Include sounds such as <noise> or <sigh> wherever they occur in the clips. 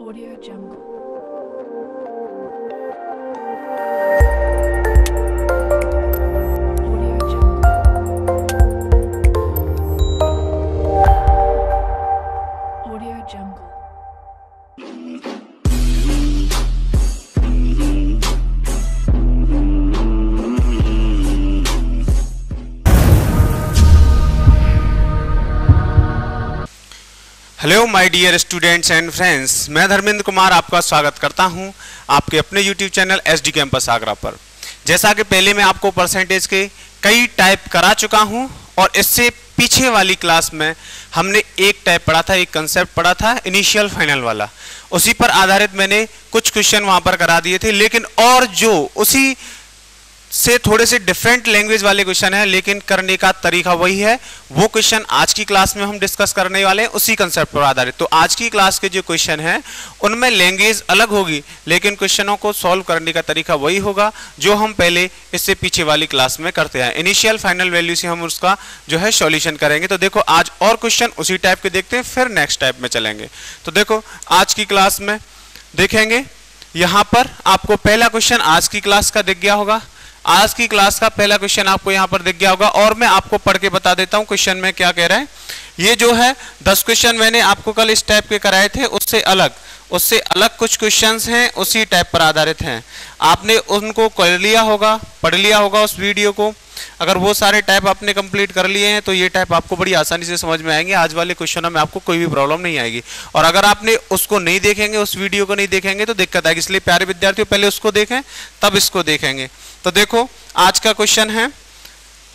Audio Jungle. Hello my dear students and friends मैं धर्मेंद्र कुमार आपका स्वागत करता हूँ आपके अपने YouTube channel S D campus Agra पर। जैसा कि पहले मैं आपको परसेंटेज के कई टाइप करा चुका हूँ और इससे पीछे वाली क्लास में हमने एक टाइप पढ़ा था, एक कंसेप्ट पढ़ा था इनिशियल फाइनल वाला। उसी पर आधारित मैंने कुछ क्वेश्चन वहाँ पर करा दिए थे, लेकिन और जो उसी से थोड़े से डिफरेंट लैंग्वेज वाले क्वेश्चन है, लेकिन करने का तरीका वही है। वो क्वेश्चन आज की क्लास में हम डिस्कस करने वाले हैं, उसी कंसेप्ट पर आधारित। तो आज की क्लास के जो क्वेश्चन है, उनमें लैंग्वेज अलग होगी, लेकिन क्वेश्चनों को सॉल्व करने का तरीका वही होगा, जो हम पहले इससे पीछे वाली क्लास में करते हैं। इनिशियल फाइनल वैल्यू से हम उसका जो है सॉल्यूशन करेंगे। तो देखो, आज और क्वेश्चन उसी टाइप के देखते हैं, फिर नेक्स्ट टाइप में चलेंगे। तो देखो, आज की क्लास में देखेंगे, यहाँ पर आपको पहला क्वेश्चन आज की क्लास का दिख गया होगा। आज की क्लास का पहला क्वेश्चन आपको यहाँ पर दिख गया होगा और मैं आपको पढ़ के बता देता हूँ क्वेश्चन में क्या कह रहा है। ये जो है, दस क्वेश्चन मैंने आपको कल इस टाइप के कराए थे, उससे अलग उससे अलग कुछ क्वेश्चंस हैं, उसी टाइप पर आधारित हैं। आपने उनको कर लिया होगा, पढ़ लिया होगा उस वीडियो को। अगर वो सारे टाइप आपने कंप्लीट कर लिए हैं तो ये टाइप आपको बड़ी आसानी से समझ में आएँगे। आज वाले क्वेश्चनों में आपको कोई भी प्रॉब्लम नहीं आएगी। और अगर आपने उसको नहीं देखेंगे, उस वीडियो को नहीं देखेंगे तो दिक्कत आएगी। इसलिए प्यारे विद्यार्थियों, पहले उसको देखें, तब इसको देखेंगे। तो देखो, आज का क्वेश्चन है।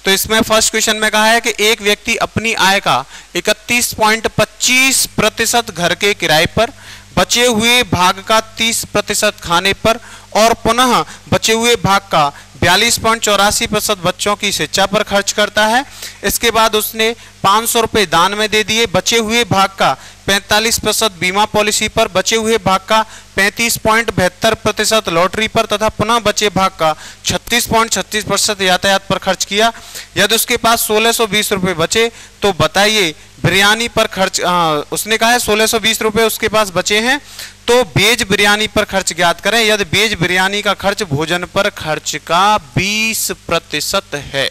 तो इसमें फ़र्स्ट क्वेश्चन में कहा है कि एक व्यक्ति अपनी आय का 31.25 प्रतिशत घर के किराए पर, बचे हुए भाग का 30 प्रतिशत खाने पर और पुनः बचे हुए भाग का बयालीस पॉइंट चौरासी प्रतिशत बच्चों की शिक्षा पर खर्च करता है। इसके बाद उसने पाँच सौ रुपये दान में दे दिए। बचे हुए भाग का 45 प्रतिशत बीमा पॉलिसी पर बचे हुए भाग का पैंतीस पॉइंट बहत्तर प्रतिशत लॉटरी पर तथा पुनः बचे भाग का छत्तीस पॉइंट छत्तीस प्रतिशत यातायात पर खर्च किया। यदि उसके पास सोलह सौ बीस बचे तो बताइए बिरयानी पर खर्च आ, उसने कहा है सोलह सौ बीस उसके पास बचे हैं तो बेज बिरयानी पर खर्च ज्ञात करें। यदि बेज बिरयानी का खर्च भोजन पर खर्च का 20 प्रतिशत है।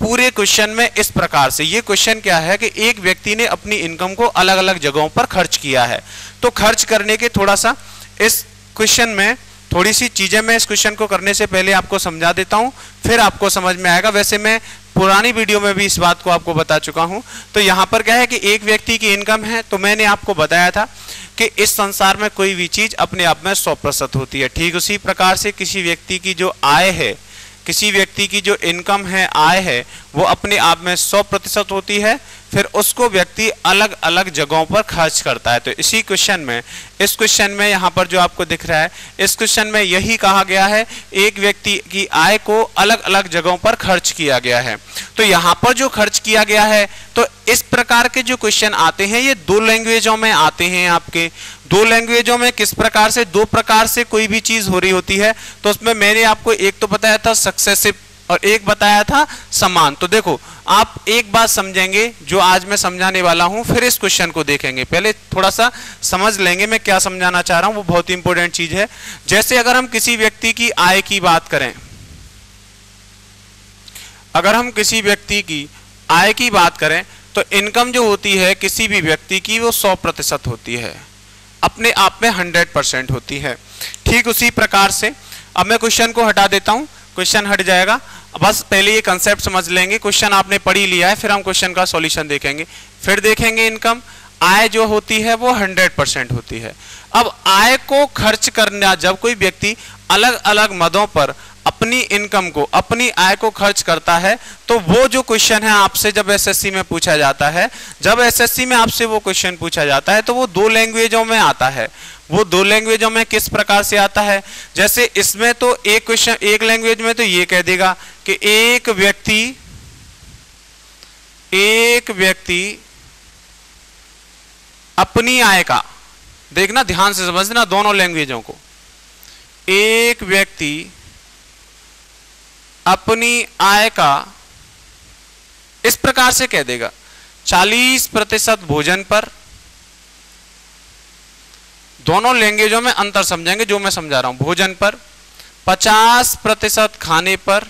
पूरे क्वेश्चन में इस प्रकार से। ये क्वेश्चन क्या है कि एक व्यक्ति ने अपनी इनकम को अलग अलग जगहों पर खर्च किया है। तो खर्च करने के थोड़ा सा इस क्वेश्चन में थोड़ी सी चीज़ें मैं इस क्वेश्चन को करने से पहले आपको समझा देता हूँ। फिर आपको समझ में आएगा। वैसे मैं पुरानी वीडियो में भी इस बात को आपको बता चुका हूँ। तो यहाँ पर क्या है कि एक व्यक्ति की इनकम है तो मैंने आपको बताया था कि इस संसार में कोई भी चीज़ अपने आप में सौ होती है। ठीक उसी प्रकार से किसी व्यक्ति की जो आय है किसी व्यक्ति की जो इनकम है, आय है, वो अपने आप में सौ प्रतिशत होती है फिर उसको व्यक्ति अलग अलग जगहों पर खर्च करता है। तो इसी क्वेश्चन में, इस क्वेश्चन में यहाँ पर जो आपको दिख रहा है, इस क्वेश्चन में यही कहा गया है, एक व्यक्ति की आय को अलग अलग जगहों पर खर्च किया गया है। तो यहाँ पर जो खर्च किया गया है तो इस प्रकार के जो क्वेश्चन आते हैं, ये दो लैंग्वेजों में आते हैं आपके। दो लैंग्वेजों में किस प्रकार से, दो प्रकार से कोई भी चीज़ हो रही होती है तो उसमें मैंने आपको एक तो बताया था सक्सेसिव और एक बताया था समान। तो देखो, आप एक बात समझेंगे, जो आज मैं समझाने वाला हूँ, फिर इस क्वेश्चन को देखेंगे। पहले थोड़ा सा समझ लेंगे मैं क्या समझाना चाह रहा हूँ, वो बहुत ही इंपॉर्टेंट चीज़ है। जैसे अगर हम किसी व्यक्ति की आय की बात करें, अगर हम किसी व्यक्ति की आय की बात करें तो इनकम जो होती है किसी भी व्यक्ति की, वो सौ प्रतिशत होती है। अपने आप में हंड्रेड परसेंट होती है। ठीक उसी प्रकार से, अब मैं क्वेश्चन को हटा देता हूँ। क्वेश्चन हट जाएगा। बस पहले ये कंसेप्ट समझ लेंगे। क्वेश्चन आपने पढ़ी लिया है, फिर हम क्वेश्चन का सॉल्यूशन देखेंगे। फिर देखेंगे इनकम। आय जो होती है वो हंड्रेड परसेंट होती है। अब आय को खर्च करना, जब कोई व्यक्ति अलग अलग मदों पर अपनी इनकम को, अपनी आय को खर्च करता है तो वो जो क्वेश्चन है आपसे जब एसएससी में पूछा जाता है, जब एसएससी में आपसे वो क्वेश्चन पूछा जाता है तो वो दो लैंग्वेजों में आता है। वो दो लैंग्वेजों में किस प्रकार से आता है? जैसे इसमें तो एक क्वेश्चन एक लैंग्वेज में तो ये कह देगा कि एक व्यक्ति एक व्यक्ति अपनी आय का, देखना, ध्यान से समझना दोनों लैंग्वेजों को। एक व्यक्ति अपनी आय का इस प्रकार से कह देगा 40 प्रतिशत भोजन पर दोनों लैंग्वेजों में अंतर समझेंगे, जो मैं समझा रहा हूँ। भोजन पर 50 प्रतिशत खाने पर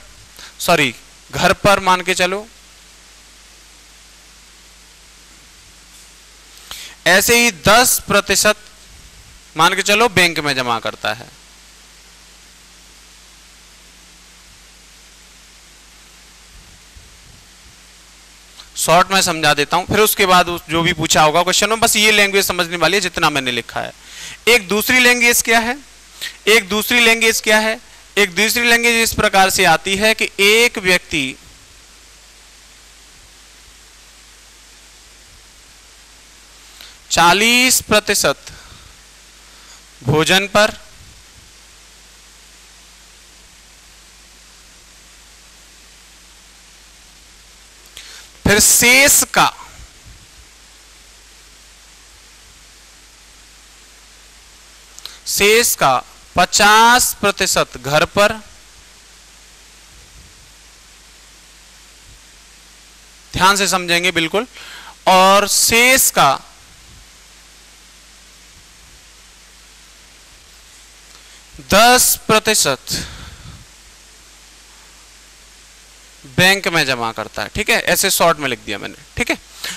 सॉरी घर पर मान के चलो। ऐसे ही 10 प्रतिशत मान के चलो बैंक में जमा करता है। शॉर्ट में समझा देता हूँ, फिर उसके बाद जो भी पूछा होगा क्वेश्चन में बस ये लैंग्वेज समझने वाली है जितना मैंने लिखा है। एक दूसरी लैंग्वेज क्या है? एक दूसरी लैंग्वेज क्या है? एक दूसरी लैंग्वेज इस प्रकार से आती है कि एक व्यक्ति चालीस प्रतिशत भोजन पर फिर शेष का शेष का 50 प्रतिशत घर पर ध्यान से समझेंगे बिल्कुल। और शेष का दस प्रतिशत बैंक में जमा करता है। ठीक है? ऐसे शॉर्ट में लिख दिया मैंने। ठीक है?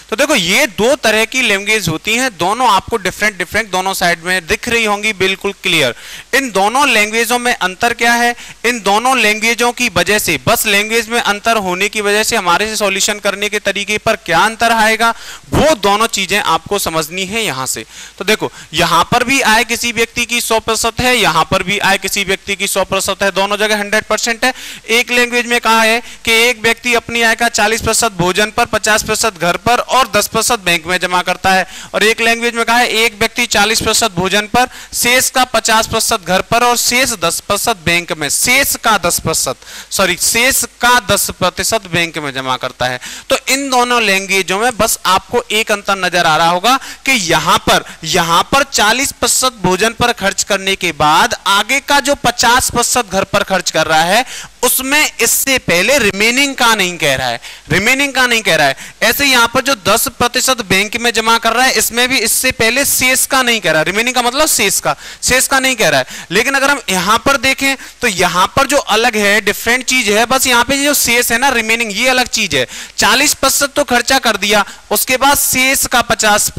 तो देखो, ये दो तरह की लैंग्वेज होती हैं। दोनों आपको डिफरेंट डिफरेंट दोनों साइड में दिख रही होंगी, बिल्कुल क्लियर इन दोनों लैंग्वेजों में अंतर क्या है? इन दोनों लैंग्वेजों की वजह से, बस लैंग्वेज में अंतर होने की वजह से, हमारे से सॉल्यूशन करने के तरीके पर क्या अंतर आएगा? वो दोनों चीज़ें आपको समझनी है यहाँ से। तो देखो, यहाँ पर भी आय किसी व्यक्ति की सौ है, यहाँ पर भी आय किसी व्यक्ति की सौ है। दोनों जगह हंड्रेड है। एक लैंग्वेज में कहा है कि एक व्यक्ति अपनी आय का चालीस भोजन पर पचास घर पर और 10 प्रतिशत बैंक में जमा करता है। और एक लैंग्वेज में कहा है, एक व्यक्ति 40 प्रतिशत भोजन पर, शेष का 50 प्रतिशत घर पर और शेष 10 प्रतिशत बैंक में। शेष का 10 प्रतिशत सॉरी शेष का 10 प्रतिशत बैंक में जमा करता है। तो इन दोनों लैंग्वेजों में बस आपको एक अंतर नज़र आ रहा होगा कि यहाँ पर यहाँ पर 40 प्रतिशत भोजन पर खर्च करने के बाद आगे का जो 50 प्रतिशत घर पर खर्च कर रहा है उसमें इससे पहले रिमेनिंग का नहीं कह रहा है। रिमेनिंग का नहीं कह रहा है। ऐसे यहाँ पर जो 10 प्रतिशत बैंक में जमा कर रहा है, इसमें भी इससे पहले शेष का नहीं कह रहा है। रिमेनिंग का मतलब शेष का। शेष का नहीं कह रहा है। लेकिन अगर हम यहाँ पर देखें तो यहाँ पर जो अलग है डिफरेंट चीज़ है, बस यहाँ पे जो शेष है ना रिमेनिंग ये अलग चीज़ है। चालीस तो खर्चा कर दिया, उसके बाद शेष का पचास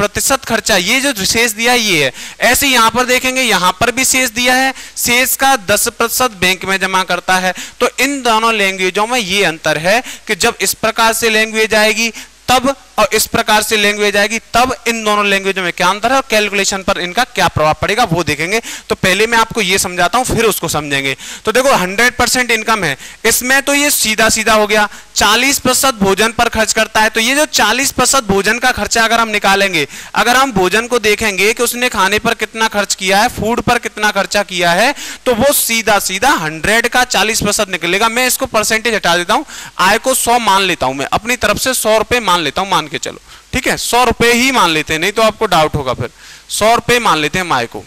खर्चा, ये जो शेष दिया ये है। ऐसे यहाँ पर देखेंगे, यहाँ पर भी शेष दिया है। शेष का दस बैंक में जमा करता है। तो इन दोनों लैंग्वेजों में ये अंतर है कि जब इस प्रकार से लैंग्वेज आएगी, तब और इस प्रकार से लैंग्वेज आएगी, तब इन दोनों लैंग्वेजों में क्या अंतर है और कैलकुलेशन पर इनका क्या प्रभाव पड़ेगा, वो देखेंगे। तो पहले मैं आपको ये समझाता हूँ, फिर उसको समझेंगे। तो देखो 100 परसेंट इनकम है। इसमें तो ये सीधा सीधा हो गया। 40 प्रतिशत भोजन पर खर्च करता है। तो ये जो 40 प्रतिशत भोजन का खर्चा अगर हम निकालेंगे, अगर हम भोजन को देखेंगे कि उसने खाने पर कितना खर्च किया है फ़ूड पर कितना खर्चा किया है तो वो सीधा सीधा हंड्रेड का चालीस प्रतिशत निकलेगा। मैं इसको परसेंटेज हटा देता हूँ। आय को सौ मान लेता हूँ मैं। अपनी तरफ़ से सौ रुपए मान लेता हूँ, मान के चलो। ठीक है? सौ रुपए ही मान लेते हैं, नहीं तो आपको डाउट होगा फिर। सौ रुपए मान लेते हैं माए को।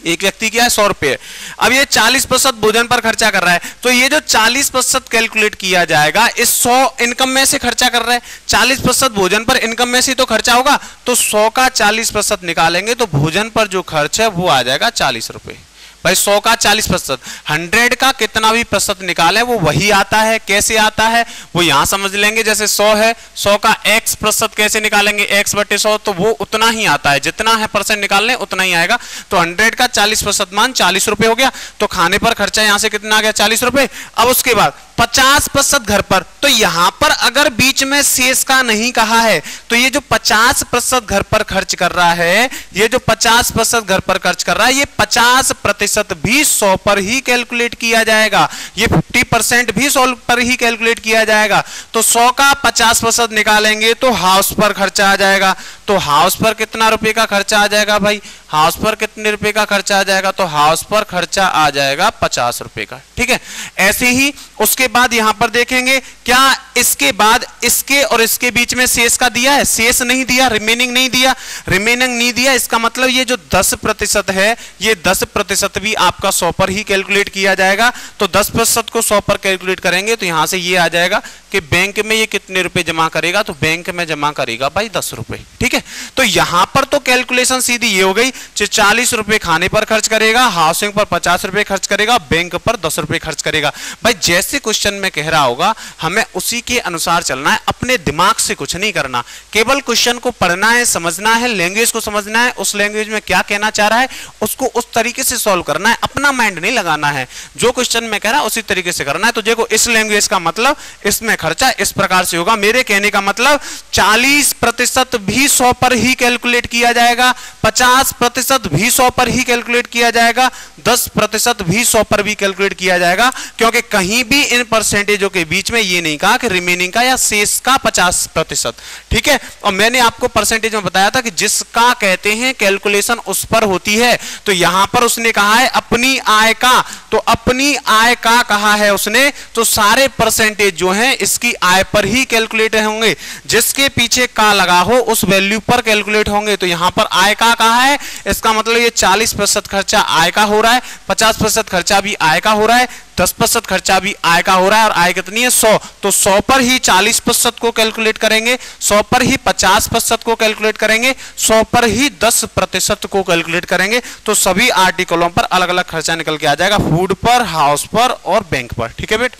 एक व्यक्ति क्या है सौ रुपए अब ये चालीस प्रतिशत भोजन पर खर्चा कर रहा है। तो ये जो चालीस प्रतिशत कैलकुलेट किया जाएगा, इस सौ इनकम में से खर्चा कर रहा है। चालीस प्रतिशत भोजन पर इनकम में से तो खर्चा होगा। तो सौ का चालीस प्रतिशत निकालेंगे तो भोजन पर जो खर्च है वो आ जाएगा चालीस रुपए। भाई, सौ का चालीस प्रतिशत। हंड्रेड का कितना भी प्रतिशत निकाले, वो वही आता है। कैसे आता है, वो यहाँ समझ लेंगे। जैसे सौ है, सौ का एक्स प्रतिशत कैसे निकालेंगे? एक्स बटे सौ तो वो उतना ही आता है। जितना है परसेंट निकालने, उतना ही आएगा। तो हंड्रेड का चालीस प्रतिशत मान चालीस रुपए हो गया। तो खाने पर खर्चा यहाँ से कितना आ गया? चालीस रुपए अब उसके बाद पचास प्रतिशत घर पर। तो यहाँ पर अगर बीच में शेष का नहीं कहा है तो ये जो पचास प्रतिशत घर पर खर्च कर रहा है, ये जो पचास प्रतिशत घर पर खर्च कर रहा है, ये पचास प्रतिशत भी सौ पर ही कैलकुलेट किया जाएगा। ये फिफ्टी परसेंट भी सौ पर ही कैलकुलेट किया जाएगा। तो सौ का पचास प्रतिशत निकालेंगे तो हाउस पर खर्चा आ जाएगा। तो हाउस पर कितना रुपए का खर्चा आ जाएगा भाई? हाउस पर कितने रुपए का खर्चा आ जाएगा? तो हाउस पर खर्चा आ जाएगा पचास रुपए का। ठीक है? ऐसे ही उसके बाद यहाँ पर देखेंगे, क्या इसके बाद इसके और इसके बीच में शेष का दिया है? शेष नहीं दिया रिमेनिंग नहीं दिया। रिमेनिंग नहीं दिया, इसका मतलब ये जो 10 प्रतिशत है, ये 10 प्रतिशत भी आपका 100 पर ही कैलकुलेट किया जाएगा। तो 10 प्रतिशत को 100 पर कैलकुलेट करेंगे तो यहाँ से ये आ जाएगा कि बैंक में ये कितने रुपए जमा करेगा? तो बैंक में जमा करेगा भाई दस रुपए, ठीक है? तो यहाँ पर तो कैलकुलेशन सीधी ये हो गई चालीस रुपए खाने पर खर्च करेगा हाउसिंग पर पचास रुपए खर्च करेगा बैंक पर दस रुपए खर्च करेगा। भाई जैसे क्वेश्चन में कह रहा होगा, हमें उसी के अनुसार चलना है, अपने दिमाग से कुछ नहीं करना। केवल क्वेश्चन को पढ़ना है, समझना है लैंग्वेज को समझना है, उस लैंग्वेज में क्या कहना चाह रहा है, उसको उस तरीके से सॉल्व करना है, अपना माइंड नहीं लगाना है। जो क्वेश्चन में कह रहा है उसी तरीके से करना है। तो देखो, इस लैंग्वेज का मतलब इसमें खर्चा इस प्रकार से होगा। मेरे कहने का मतलब 40 प्रतिशत भी 100 पर ही कैलकुलेट किया जाएगा 50 प्रतिशत भी 100 पर ही कैलकुलेट किया जाएगा 10 प्रतिशत भी सौ पर भी कैलकुलेट किया जाएगा, क्योंकि कहीं भी इन परसेंटेजों के बीच में ये नहीं कहा कि रिमेनिंग का या शेष का 50 प्रतिशत। ठीक है? और मैंने आपको परसेंटेज में बताया था कि जिसका कहते हैं कैलकुलेशन उस पर होती है तो यहाँ पर उसने कहा है अपनी आय का। तो अपनी आय का कहा है उसने तो सारे परसेंटेज जो है इसकी आय पर ही कैलकुलेट होंगे। जिसके पीछे का लगा हो उस वैल्यू पर कैलकुलेट होंगे तो यहाँ पर आय का कहा है इसका मतलब ये 40 प्रतिशत खर्चा आय का हो रहा है 50 प्रतिशत खर्चा भी आय का हो रहा है 10 प्रतिशत खर्चा भी आय का हो रहा है, और आय कितनी है? 100 तो 100 पर ही 40 प्रतिशत को कैलकुलेट करेंगे 100 पर ही 50 प्रतिशत को कैलकुलेट करेंगे 100 पर ही 10 प्रतिशत को कैलकुलेट करेंगे तो सभी आर्टिकलों पर अलग अलग खर्चा निकल के आ जाएगा, फ़ूड पर, हाउस पर और बैंक पर। ठीक है बेट?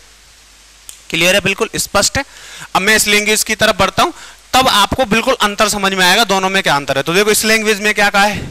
क्लियर है? बिल्कुल स्पष्ट है। अब मैं इस लैंग्वेज की तरफ़ बढ़ता हूँ, तब आपको बिल्कुल अंतर समझ में आएगा, दोनों में क्या अंतर है। तो देखो, इस लैंग्वेज में क्या कहा है?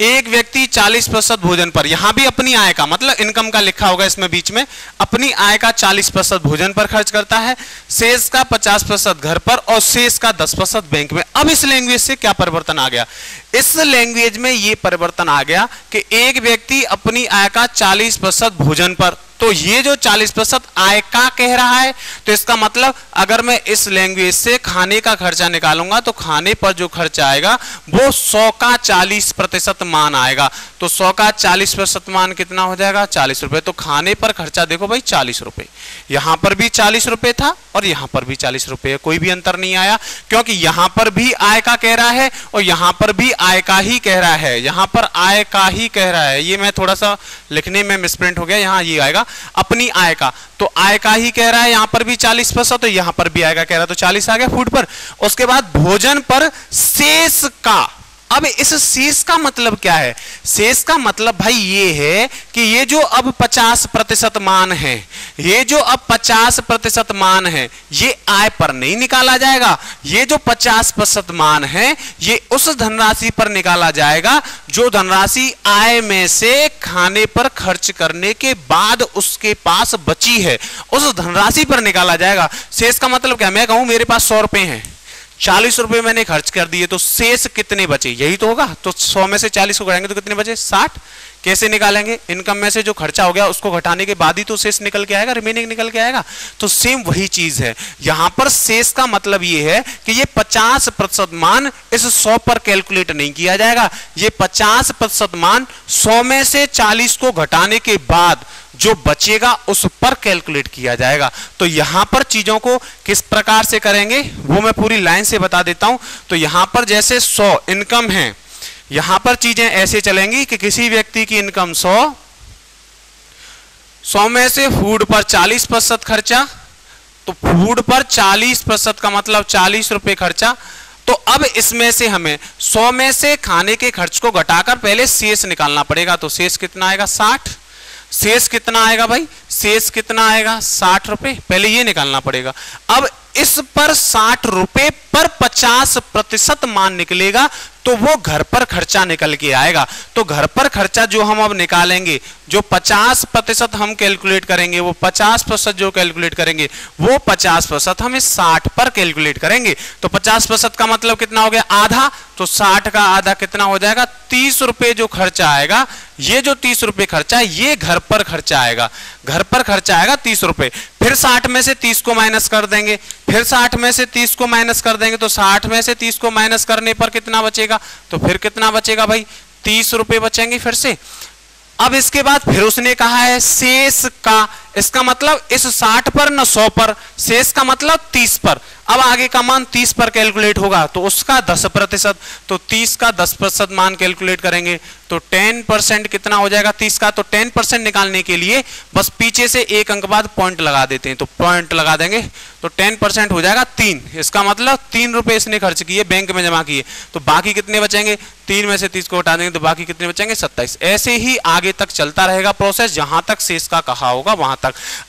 एक व्यक्ति 40 प्रतिशत भोजन पर, यहाँ भी अपनी आय का मतलब इनकम का लिखा होगा इसमें बीच में, अपनी आय का 40 प्रतिशत भोजन पर खर्च करता है शेष का 50 प्रतिशत घर पर और शेष का 10 प्रतिशत बैंक में। अब इस लैंग्वेज से क्या परिवर्तन आ गया? इस लैंग्वेज में यह परिवर्तन आ गया कि एक व्यक्ति अपनी आय का 40 प्रतिशत भोजन पर तो ये जो 40 प्रतिशत आय का कह रहा है तो इसका मतलब अगर मैं इस लैंग्वेज से खाने का खर्चा निकालूँगा तो खाने पर जो खर्चा आएगा, वो 100 का 40 प्रतिशत मान आएगा। तो 100 का 40 प्रतिशत मान कितना हो जाएगा? 40 रुपए। तो खाने पर खर्चा देखो भाई 40 रुपए। यहाँ पर भी 40 रुपए था और यहाँ पर भी 40 रुपए। कोई भी अंतर नहीं आया, क्योंकि यहाँ पर भी आय का कह रहा है और यहाँ पर भी आय का ही कह रहा है, यहाँ पर आय का ही कह रहा है। ये मैं थोड़ा सा लिखने में मिसप्रिंट हो गया, यहाँ ये आएगा, अपनी आय का। तो आय का ही कह रहा है, यहाँ पर भी 40 पैसा तो यहाँ पर भी आएगा, कह रहा है तो 40 आ गया फ़ूड पर। उसके बाद भोजन पर शेष का अब इस शेष का मतलब क्या है? शेष का मतलब भाई ये है कि ये जो अब 50 प्रतिशत मान है, ये जो अब 50 प्रतिशत मान है, ये आय पर नहीं निकाला जाएगा। ये जो 50 प्रतिशत मान है, ये उस धनराशि पर निकाला जाएगा, जो धनराशि आय में से खाने पर खर्च करने के बाद उसके पास बची है, उस धनराशि पर निकाला जाएगा। शेष का मतलब क्या? मैं कहूँ, मेरे पास सौ रुपए हैं। चालीस रुपए मैंने खर्च कर दिए तो शेष कितने बचे? यही तो होगा। तो सौ में से चालीस को घटाएँगे तो कितने बचे? साठ। कैसे निकालेंगे? इनकम में से जो खर्चा हो गया, उसको घटाने के बाद ही तो शेष निकल के आएगा रिमेनिंग निकल के आएगा। तो सेम वही चीज़ है। यहाँ पर शेष का मतलब ये है कि ये 50 प्रतिशत मान इस 100 पर कैलकुलेट नहीं किया जाएगा। ये 50 प्रतिशत मान 100 में से 40 को घटाने के बाद जो बचेगा, उस पर कैलकुलेट किया जाएगा। तो यहाँ पर चीज़ों को किस प्रकार से करेंगे, वो मैं पूरी लाइन से बता देता हूँ। तो यहाँ पर जैसे 100 इनकम है यहाँ पर चीज़ें ऐसे चलेंगी कि किसी व्यक्ति की इनकम 100 100 में से फ़ूड पर 40 प्रतिशत खर्चा तो फ़ूड पर 40 प्रतिशत का मतलब 40 रुपए खर्चा। तो अब इसमें से हमें 100 में से खाने के खर्च को घटाकर पहले शेष निकालना पड़ेगा तो शेष कितना आएगा? 60 शेष कितना आएगा भाई? शेष कितना आएगा? साठ रुपए। पहले ये निकालना पड़ेगा। अब इस पर साठ रुपए पर पचास प्रतिशत मान निकलेगा तो वो घर पर खर्चा निकल के आएगा। तो घर पर खर्चा जो हम अब निकालेंगे, जो 50 प्रतिशत हम कैलकुलेट करेंगे, वो 50 प्रतिशत जो कैलकुलेट करेंगे, वो 50 प्रतिशत हम इस 60 पर कैलकुलेट करेंगे। तो 50 प्रतिशत का मतलब कितना हो गया? आधा। तो 60 का आधा कितना हो जाएगा? तीस रुपए जो खर्चा आएगा, ये जो तीस रुपए खर्चा है, ये घर पर खर्चा आएगा। घर पर खर्चा आएगा तीस रुपए फिर 60 में से 30 को माइनस कर देंगे। फिर 60 में से 30 को माइनस कर देंगे तो 60 में से 30 को माइनस करने पर कितना बचेगा? तो फिर कितना बचेगा भाई? तीस रुपए बचेंगे फिर से। अब इसके बाद फिर उसने कहा है, शेष का इसका मतलब इस 60 पर, न 100 पर, शेष का मतलब 30 पर। अब आगे का मान 30 पर कैलकुलेट होगा तो उसका 10 प्रतिशत तो 30 का 10 प्रतिशत मान कैलकुलेट करेंगे तो 10 परसेंट कितना हो जाएगा 30 का? तो 10 परसेंट निकालने के लिए बस पीछे से एक अंक बाद पॉइंट लगा देते हैं तो पॉइंट लगा देंगे तो 10 परसेंट हो जाएगा तीन। इसका मतलब तीन रुपए इसने खर्च किए, बैंक में जमा किए तो बाकी कितने बचेंगे? तीन में से तीस को हटा देंगे तो बाकी कितने बचेंगे? सत्ताईस। ऐसे ही आगे तक चलता रहेगा प्रोसेस जहाँ तक शेष का कहा होगा, वहाँ तक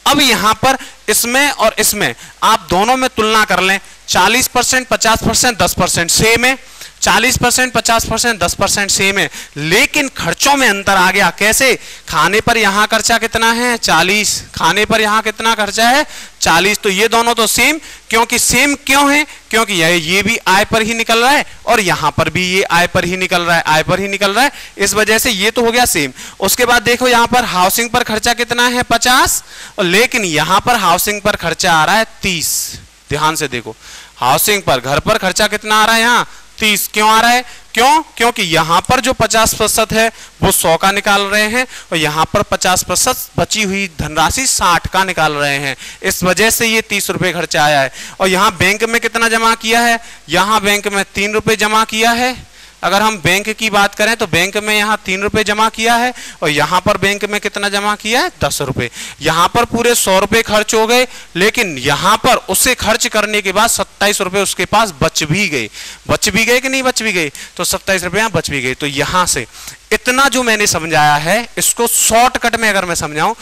अब यहाँ पर इसमें और इसमें आप दोनों में तुलना कर लें 40 परसेंट, पचास परसेंट, दस परसेंट, सेम है। 40 परसेंट, पचास परसेंट, दस परसेंट सेम है। लेकिन खर्चों में अंतर आ गया। कैसे? खाने पर यहाँ खर्चा कितना है? 40 खाने पर यहाँ कितना खर्चा है? 40 तो ये दोनों तो सेम। क्योंकि सेम क्यों है? क्योंकि ये ये भी आय पर ही निकल रहा है और यहाँ पर भी ये आय पर ही निकल रहा है, आय पर ही निकल रहा है। इस वजह से ये तो हो गया सेम। उसके बाद देखो यहाँ पर हाउसिंग पर खर्चा कितना है? पचास। लेकिन यहाँ पर हाउसिंग पर खर्चा आ रहा है तीस। ध्यान से देखो। हाउसिंग पर, घर पर खर्चा कितना आ रहा है यहाँ? तीस क्यों आ रहा है? क्यों? क्योंकि यहाँ पर जो 50 प्रतिशत है, वो सौ का निकाल रहे हैं और यहाँ पर 50 प्रतिशत बची हुई धनराशि 60 का निकाल रहे हैं। इस वजह से ये तीस रुपए खर्चा आया है। और यहाँ बैंक में कितना जमा किया है? यहाँ बैंक में तीन रुपए जमा किया है। अगर हम बैंक की बात करें तो बैंक में यहाँ तीन रुपए जमा किया है और यहाँ पर बैंक में कितना जमा किया है? दस रुपए। यहाँ पर पूरे सौ रुपए खर्च हो गए, लेकिन यहाँ पर उसे खर्च करने के बाद सत्ताईस रुपए उसके पास बच भी गए। बच भी गए कि नहीं बच भी गए? तो सत्ताईस रुपए यहाँ बच भी गए। तो यहाँ से इतना जो मैंने समझाया है, इसको शॉर्टकट में अगर मैं समझाऊं,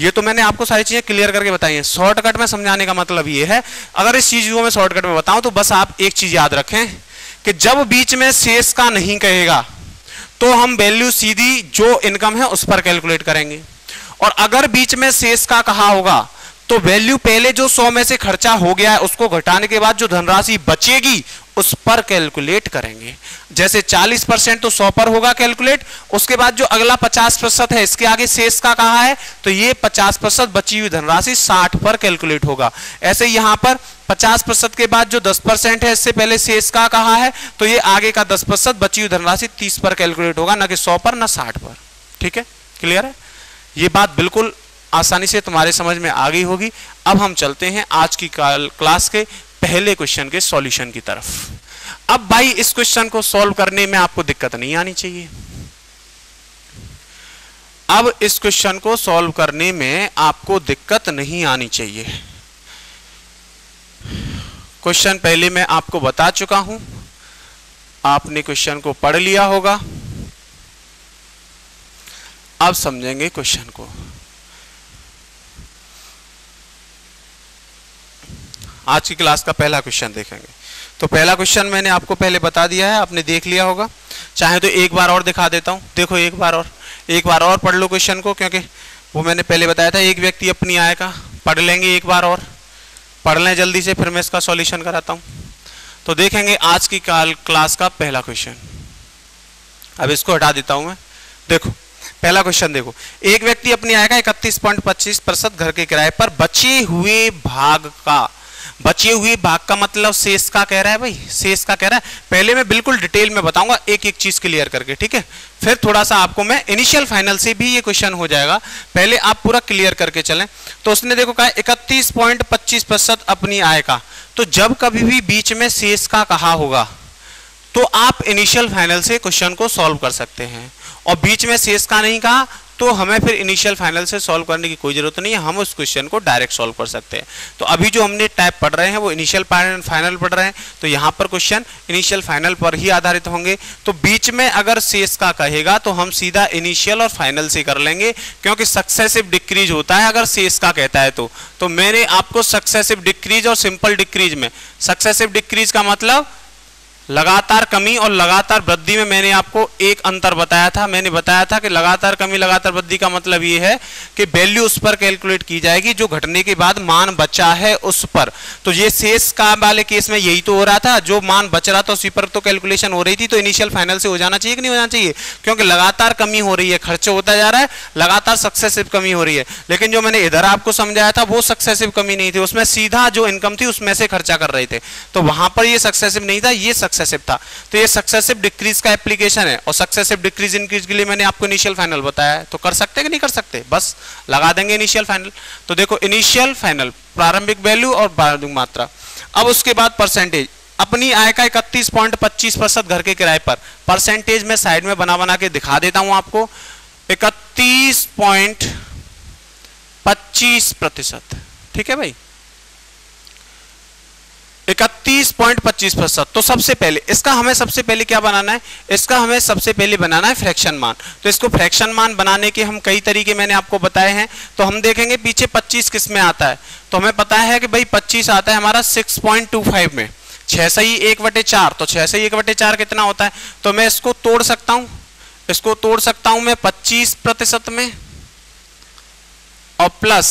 ये तो मैंने आपको सारी चीज़ें क्लियर करके बताई हैं। शॉर्टकट में समझाने का मतलब ये है, अगर इस चीज़ को मैं शॉर्टकट में बताऊँ तो बस आप एक चीज़ याद रखें कि जब बीच में शेष का नहीं कहेगा तो हम वैल्यू सीधी जो इनकम है उस पर कैलकुलेट करेंगे। और अगर बीच में शेष का कहा होगा तो वैल्यू पहले जो 100 में से खर्चा हो गया है, उसको घटाने के बाद जो धनराशि बचेगी उस पर कैलकुलेट करेंगे। जैसे 40 परसेंट तो 100 पर होगा कैलकुलेट, उसके बाद जो अगला 50 प्रतिशत है, इसके आगे शेष का कहा है? तो ये 50 प्रतिशत बची हुई धनराशि 60 पर कैलकुलेट होगा। ऐसे यहाँ पर 50 प्रतिशत के बाद जो 10 परसेंट है, इससे पहले शेष का कहा है? तो ये आगे का 10 प्रतिशत बची हुई धनराशि 30 पर कैलकुलेट होगा, ना कि 100 पर, ना 60 पर। ठीक है? क्लियर है? ये बात बिल्कुल आसानी से तुम्हारे समझ में आ गई होगी। अब हम चलते हैं आज की क्लास के पहले क्वेश्चन के सॉल्यूशन की तरफ़। अब भाई इस क्वेश्चन को सॉल्व करने में आपको दिक्कत नहीं आनी चाहिए। अब इस क्वेश्चन को सॉल्व करने में आपको दिक्कत नहीं आनी चाहिए। क्वेश्चन पहले मैं आपको बता चुका हूँ। आपने क्वेश्चन को पढ़ लिया होगा। अब समझेंगे क्वेश्चन को। आज की क्लास का पहला क्वेश्चन देखेंगे। तो पहला क्वेश्चन मैंने आपको पहले बता दिया है, आपने देख लिया होगा। चाहे तो एक बार और दिखा देता हूँ। देखो, एक बार और, एक बार और पढ़ लो क्वेश्चन को, क्योंकि वो मैंने पहले बताया था, एक व्यक्ति अपनी आय का पढ़ लेंगे एक बार और। पढ़ लें जल्दी से, फिर मैं इसका सॉल्यूशन कराता हूँ। तो देखेंगे आज की काल, क्लास का पहला क्वेश्चन। अब इसको हटा देता हूँ मैं। देखो, पहला क्वेश्चन देखो। एक व्यक्ति अपनी आय का इकतीस पॉइंट पच्चीस प्रतिशत घर के किराए पर बचे हुए भाग का बचे हुए भाग का मतलब शेष का कह रहा है भाई, शेष का कह रहा है। पहले मैं बिल्कुल डिटेल में बताऊँगा एक एक चीज़ क्लियर करके, ठीक है? फिर थोड़ा सा आपको मैं इनिशियल फाइनल से भी ये क्वेश्चन हो जाएगा। पहले आप पूरा क्लियर करके चलें। तो उसने देखो कहा, इकतीस पॉइंट पच्चीस प्रतिशत अपनी आय का। तो जब कभी भी बीच में शेष का कहा होगा तो आप इनिशियल फाइनल से क्वेश्चन को सॉल्व कर सकते हैं। और बीच में शेष का नहीं कहा तो हमें फिर इनिशियल फाइनल से सॉल्व करने की कोई ज़रूरत नहीं है, हम उस क्वेश्चन को डायरेक्ट सॉल्व कर सकते हैं। तो अभी जो हमने टाइप पढ़ रहे हैं, वो इनिशियल फाइनल पढ़ रहे हैं तो यहाँ पर क्वेश्चन इनिशियल फाइनल पर ही आधारित होंगे। तो बीच में अगर शेष का कहेगा तो हम सीधा इनिशियल और फाइनल से कर लेंगे, क्योंकि सक्सेसिव डिक्रीज होता है अगर शेष का कहता है तो। तो मैंने आपको सक्सेसिव डिक्रीज और सिंपल डिक्रीज में सक्सेसिव डिक्रीज का मतलब लगातार कमी और लगातार वृद्धि में मैंने आपको एक अंतर बताया था। मैंने बताया था कि लगातार कमी, लगातार वृद्धि का मतलब ये है कि वैल्यू उस पर कैलकुलेट की जाएगी, जो घटने के बाद मान बचा है उस पर। तो ये शेष का वाले केस में यही तो हो रहा था। जो मान बच रहा था उसी पर तो कैलकुलेशन हो रही थी तो इनिशियल फाइनल से हो जाना चाहिए कि नहीं हो जाना चाहिए? क्योंकि लगातार कमी हो रही है, खर्च होता जा रहा है, लगातार सक्सेसिव कमी हो रही है। लेकिन जो मैंने इधर आपको समझाया था, वो सक्सेसिव कमी नहीं थी। उसमें सीधा जो इनकम थी, उसमें से खर्चा कर रहे थे। तो वहाँ पर यह सक्सेसिव नहीं था, ये सक्सेसिव सक्सेसिव था। तो ये सक्सेसिव डिक्रीज का एप्लीकेशन है और सक्सेसिव डिक्रीज इंक्रीज के लिए मैंने आपको इनिशियल फाइनल बताया तो कर सकते कि नहीं कर सकते? बस लगा देंगे इनिशियल फाइनल तो देखो इनिशियल फाइनल प्रारंभिक वैल्यू और प्रारंभिक मात्रा। अब उसके बाद परसेंटेज अपनी आय का इकतीस पॉइंट पच्चीस प्रतिशत घर के किराए पर। परसेंटेज में साइड में बना बना के दिखा देता हूँ आपको। इकतीस पॉइंट पच्चीस प्रतिशत। ठीक है भाई? इकतीस पॉइंट पच्चीस प्रतिशत। तो सबसे पहले, इसका हमें सबसे पहले क्या बनाना है? इसका हमें सबसे पहले बनाना है फ्रैक्शन मान। तो इसको फ्रैक्शन मान बनाने के हम कई तरीके मैंने आपको बताए हैं। तो हम देखेंगे पीछे 25 किसमें आता है। तो हमें पता है कि भाई 25 आता है हमारा 6.25 में। छह से ही एक बटे चार तो छह से ही एक बटे चार कितना होता है? तो मैं इसको तोड़ सकता हूँ। इसको तोड़ सकता हूँ मैं 25 प्रतिशत में और प्लस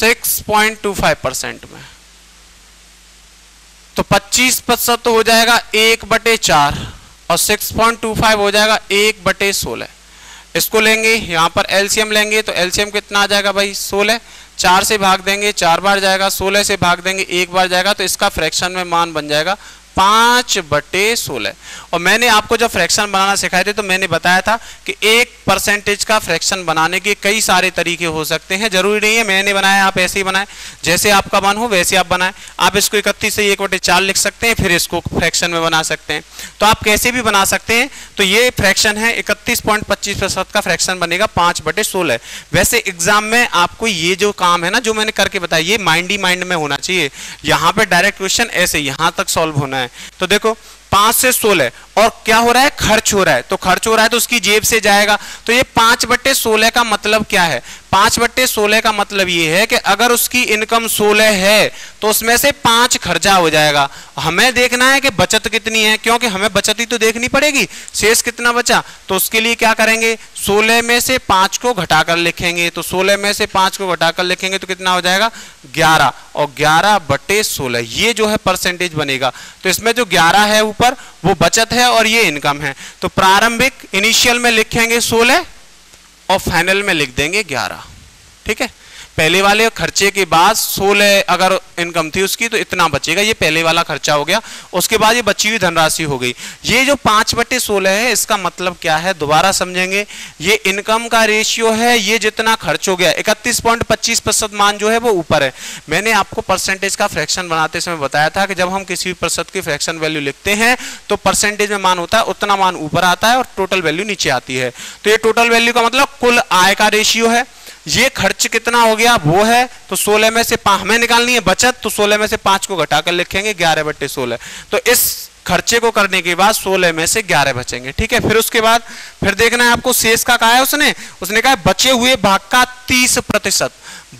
6.25 परसेंट में। तो 25 प्रतिशत तो हो जाएगा एक बटे चार और 6.25 हो जाएगा एक बटे सोलह। इसको लेंगे, यहाँ पर एलसीएम लेंगे तो एलसीएम कितना आ जाएगा भाई? सोलह। चार से भाग देंगे, चार बार जाएगा, सोलह से भाग देंगे, एक बार जाएगा तो इसका फ्रैक्शन में मान बन जाएगा पाँच बटे सोलह। और मैंने आपको जब फ्रैक्शन बनाना सिखाए थे तो मैंने बताया था कि एक परसेंटेज का फ्रैक्शन बनाने के कई सारे तरीके हो सकते हैं। ज़रूरी नहीं है, मैंने बनाया, आप ऐसे ही बनाए। जैसे आपका मन हो, वैसे आप बनाए। आप इसको इकतीस से एक बटे चार लिख सकते हैं, फिर इसको फ्रैक्शन में बना सकते हैं। तो आप कैसे भी बना सकते हैं। तो ये फ्रैक्शन है, इकतीस का फ्रैक्शन बनेगा पाँच बटे सोलह। वैसे एग्ज़ाम में आपको ये जो काम है ना, जो मैंने करके बताया, ये माइंड ही माइंड में होना चाहिए। यहाँ पे डायरेक्ट क्वेश्चन ऐसे, यहाँ तक सॉल्व होना है। है। तो देखो, पाँच से सोलह, और क्या हो रहा है? खर्च हो रहा है। तो खर्च हो रहा है तो उसकी जेब से जाएगा। तो ये पाँच बटे सोलह का मतलब क्या है? पाँच बट्टे सोलह का मतलब ये है कि अगर उसकी इनकम सोलह है तो उसमें से पाँच खर्चा हो जाएगा। हमें देखना है कि बचत कितनी है, क्योंकि हमें बचत ही तो देखनी पड़ेगी। शेष कितना बचा? तो उसके लिए क्या करेंगे? सोलह में से पाँच को घटाकर लिखेंगे। तो सोलह में से पाँच को घटाकर लिखेंगे तो कितना हो जाएगा? ग्यारह। और ग्यारह बटे सोलह, ये जो है परसेंटेज बनेगा। तो इसमें जो ग्यारह है ऊपर, वो बचत है और ये इनकम है। तो प्रारंभिक इनिशियल में लिखेंगे 16 और फाइनल में लिख देंगे 11 ठीक है? पहले वाले खर्चे के बाद 16 अगर इनकम थी उसकी तो इतना बचेगा। ये पहले वाला खर्चा हो गया। उसके बाद ये बची हुई धनराशि हो गई। ये जो पाँच बटे सोलह है, इसका मतलब क्या है? दोबारा समझेंगे। ये इनकम का रेशियो है, ये जितना खर्च हो गया। इकतीस पॉइंट पच्चीस प्रतिशत मान जो है, वो ऊपर है। मैंने आपको परसेंटेज का फ्रैक्शन बनाते समय बताया था कि जब हम किसी भी प्रतिशत की फ्रैक्शन वैल्यू लिखते हैं तो परसेंटेज में मान होता है, उतना मान ऊपर आता है और टोटल वैल्यू नीचे आती है। तो ये टोटल वैल्यू का मतलब कुल आय का रेशियो है। ये खर्च कितना हो गया? वो है तो 16 में से पाँच हमें निकालनी है बचत तो 16 में से पाँच को घटाकर लिखेंगे ग्यारह बट्टे सोलह। तो इस खर्चे को करने के बाद 16 में से 11 बचेंगे, ठीक है? फिर उसके बाद, फिर देखना है आपको शेष का कहा है उसने? उसने कहा बचे हुए भाग का 30 प्रतिशत।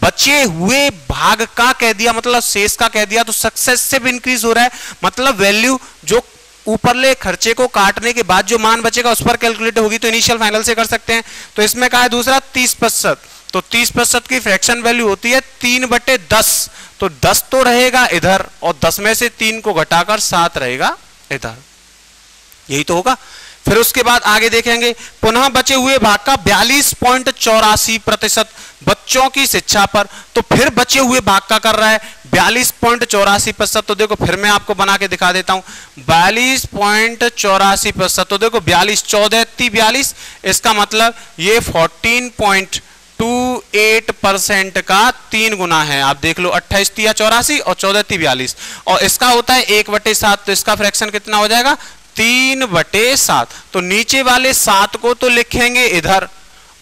बचे हुए भाग का कह दिया मतलब शेष का कह दिया तो सक्सेसिव इंक्रीज हो रहा है। मतलब वैल्यू जो ऊपरले खर्चे को काटने के बाद जो मान बचेगा, उस पर कैलकुलेट होगी तो इनिशियल फाइनल से कर सकते हैं। तो इसमें कहा है दूसरा, तीस प्रतिशत। तो 30 प्रतिशत की फ्रैक्शन वैल्यू होती है तीन बटे दस। तो दस तो रहेगा इधर और दस में से तीन को घटाकर सात रहेगा इधर। यही तो होगा। फिर उसके बाद आगे देखेंगे, पुनः बचे हुए भाग का बयालीस पॉइंट चौरासी प्रतिशत बच्चों की शिक्षा पर। तो फिर बचे हुए भाग का कर रहा है बयालीस पॉइंट चौरासी प्रतिशत। तो देखो, फिर मैं आपको बना के दिखा देता हूँ। बयालीस पॉइंट चौरासी प्रतिशत। तो देखो, बयालीस, चौदह बयालीस। इसका मतलब ये fourteen point two eight percent का तीन गुना है आप देख लो अट्ठाईस चौरासी और चौदह ती बयालीस और इसका होता है एक बटे सात तो इसका फ्रैक्शन कितना हो जाएगा तीन बटे सात तो नीचे वाले सात को तो लिखेंगे इधर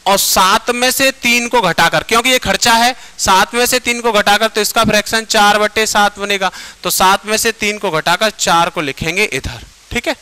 और सात में से तीन को घटाकर क्योंकि ये खर्चा है सात में से तीन को घटाकर तो इसका फ्रैक्शन चार बटे सात बनेगा तो सात में से तीन को घटाकर चार को लिखेंगे इधर ठीक है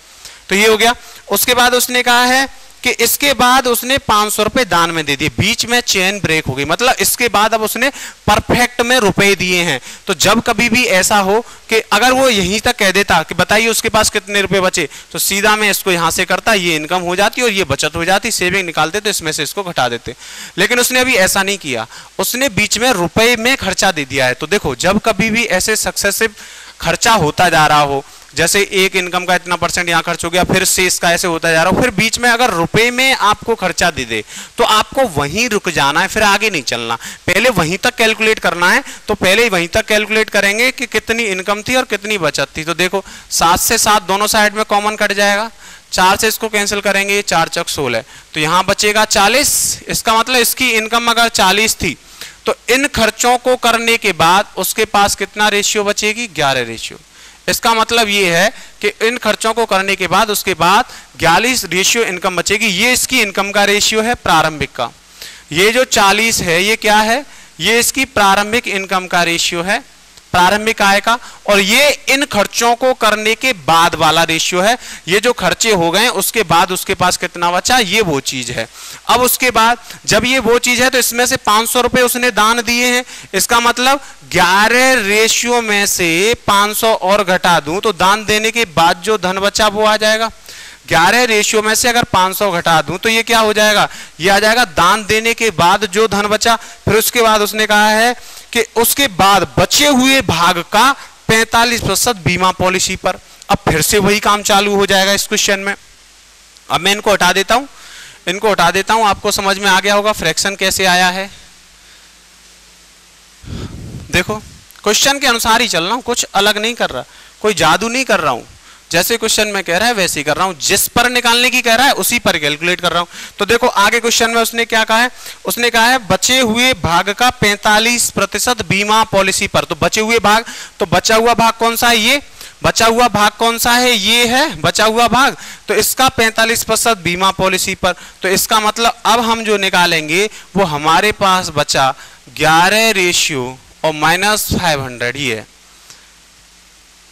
तो ये हो गया उसके बाद उसने कहा है कि इसके बाद उसने पाँच सौ रुपए दान में दे दिए। बीच में चेन ब्रेक हो गई। मतलब इसके बाद अब उसने परफेक्ट में रुपए दिए हैं। तो जब कभी भी ऐसा हो कि अगर वो यहीं तक कह देता कि बताइए उसके पास कितने रुपए बचे तो सीधा मैं इसको यहाँ से करता, ये इनकम हो जाती और ये बचत हो जाती, सेविंग निकालते तो इसमें से इसको घटा देते। लेकिन उसने अभी ऐसा नहीं किया। उसने बीच में रुपए में खर्चा दे दिया है। तो देखो, जब कभी भी ऐसे सक्सेसिव खर्चा होता जा रहा हो जैसे एक इनकम का इतना परसेंट यहाँ खर्च हो गया, फिर से इसका ऐसे होता जा रहा हो, फिर बीच में अगर रुपए में आपको खर्चा दे दे तो आपको वहीं रुक जाना है, फिर आगे नहीं चलना। पहले वहीं तक कैलकुलेट करना है तो पहले वहीं तक कैलकुलेट करेंगे कि कितनी इनकम थी और कितनी बचत थी। तो देखो, सात से सात दोनों साइड में कॉमन कट जाएगा, चार से इसको कैंसिल करेंगे चार चक सोलह तो यहाँ बचेगा चालीस, इसका मतलब इसकी इनकम अगर चालीस थी तो इन खर्चों को करने के बाद उसके पास कितना रेशियो बचेगी? ग्यारह रेशियो इसका मतलब ये है कि इन खर्चों को करने के बाद, उसके बाद ग्यालीस रेशियो इनकम बचेगी। ये इसकी इनकम का रेशियो है प्रारंभिक का। ये जो चालीस है, ये क्या है? ये इसकी प्रारंभिक इनकम का रेशियो है। प्रारंभिक आय का, और ये इन खर्चों को करने के बाद वाला रेशियो है। ये जो खर्चे हो गए, उसके बाद उसके पास कितना बचा, ये वो चीज़ है। अब उसके बाद, जब ये वो चीज़ है तो इसमें से पाँच सौ रुपए उसने दान दिए हैं। इसका मतलब ग्यारह रेशियो में से पाँच सौ और घटा दूँ तो दान देने के बाद जो धन बचा, वो आ जाएगा। ग्यारह रेशियो में से अगर 500 घटा दूँ तो ये क्या हो जाएगा? ये आ जाएगा दान देने के बाद जो धन बचा, फिर उसके बाद उसने कहा है कि उसके बाद बचे हुए भाग का 45 प्रतिशत बीमा पॉलिसी पर। अब फिर से वही काम चालू हो जाएगा इस क्वेश्चन में। अब मैं इनको हटा देता हूँ। इनको हटा देता हूँ, आपको समझ में आ गया होगा फ्रैक्शन कैसे आया है। देखो, क्वेश्चन के अनुसार ही चल रहा हूँ, कुछ अलग नहीं कर रहा, कोई जादू नहीं कर रहा हूँ। जैसे क्वेश्चन में कह रहा है, वैसे ही कर रहा हूँ। जिस पर निकालने की कह रहा है, उसी पर कैलकुलेट कर रहा हूँ। तो देखो, आगे क्वेश्चन में उसने क्या कहा है? उसने कहा है, बचे हुए भाग का 45 प्रतिशत बीमा पॉलिसी पर। तो बचे हुए भाग तो बचा हुआ भाग कौन सा है ये? बचा हुआ भाग कौन सा है? ये है, बचा हुआ भाग। तो इसका 45 प्रतिशत बीमा पॉलिसी पर। तो इसका मतलब अब हम जो निकालेंगे, वो हमारे पास बचा 11 रेशियो और माइनस फाइव हंड्रेड ही है।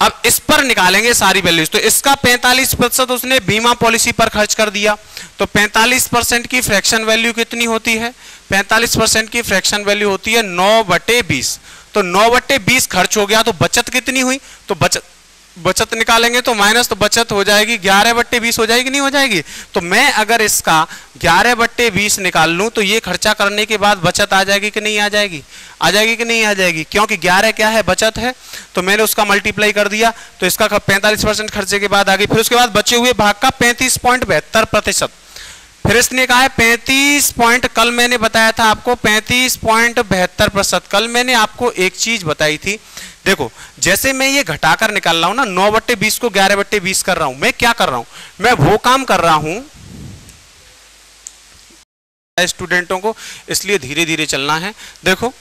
अब इस पर निकालेंगे सारी वैल्यूज़ तो इसका 45 प्रतिशत उसने बीमा पॉलिसी पर खर्च कर दिया। तो 45 परसेंट की फ्रैक्शन वैल्यू कितनी होती है? 45 परसेंट की फ्रैक्शन वैल्यू होती है 9 बटे बीस। तो 9 बटे बीस खर्च हो गया तो बचत कितनी हुई? तो बचत बचत निकालेंगे तो माइनस तो बचत हो जाएगी, ग्यारह बट्टे बीस हो जाएगी, नहीं हो जाएगी? तो मैं अगर इसका ग्यारह बट्टे बीस निकाल लूँ तो ये खर्चा करने के बाद बचत आ जाएगी कि नहीं आ जाएगी? आ जाएगी कि नहीं आ जाएगी? क्योंकि ग्यारह क्या है? बचत है। तो मैंने उसका मल्टीप्लाई कर दिया तो इसका पैंतालीस परसेंट खर्चे के बाद आ गई। फिर उसके बाद बचे हुए भाग का पैंतीस पॉइंट बहत्तर प्रतिशत। फिर इसने कहा है पैंतीस पॉइंट, कल मैंने बताया था आपको, पैंतीस पॉइंट बहत्तर प्रतिशत। कल मैंने आपको एक चीज़ बताई थी देखो, जैसे मैं ये घटाकर निकाल रहा हूँ ना, नौ बट्टे बीस को ग्यारह बट्टे बीस कर रहा हूँ, मैं क्या कर रहा हूँ? मैं वो काम कर रहा हूँ स्टूडेंटों को, इसलिए धीरे धीरे चलना है। देखो,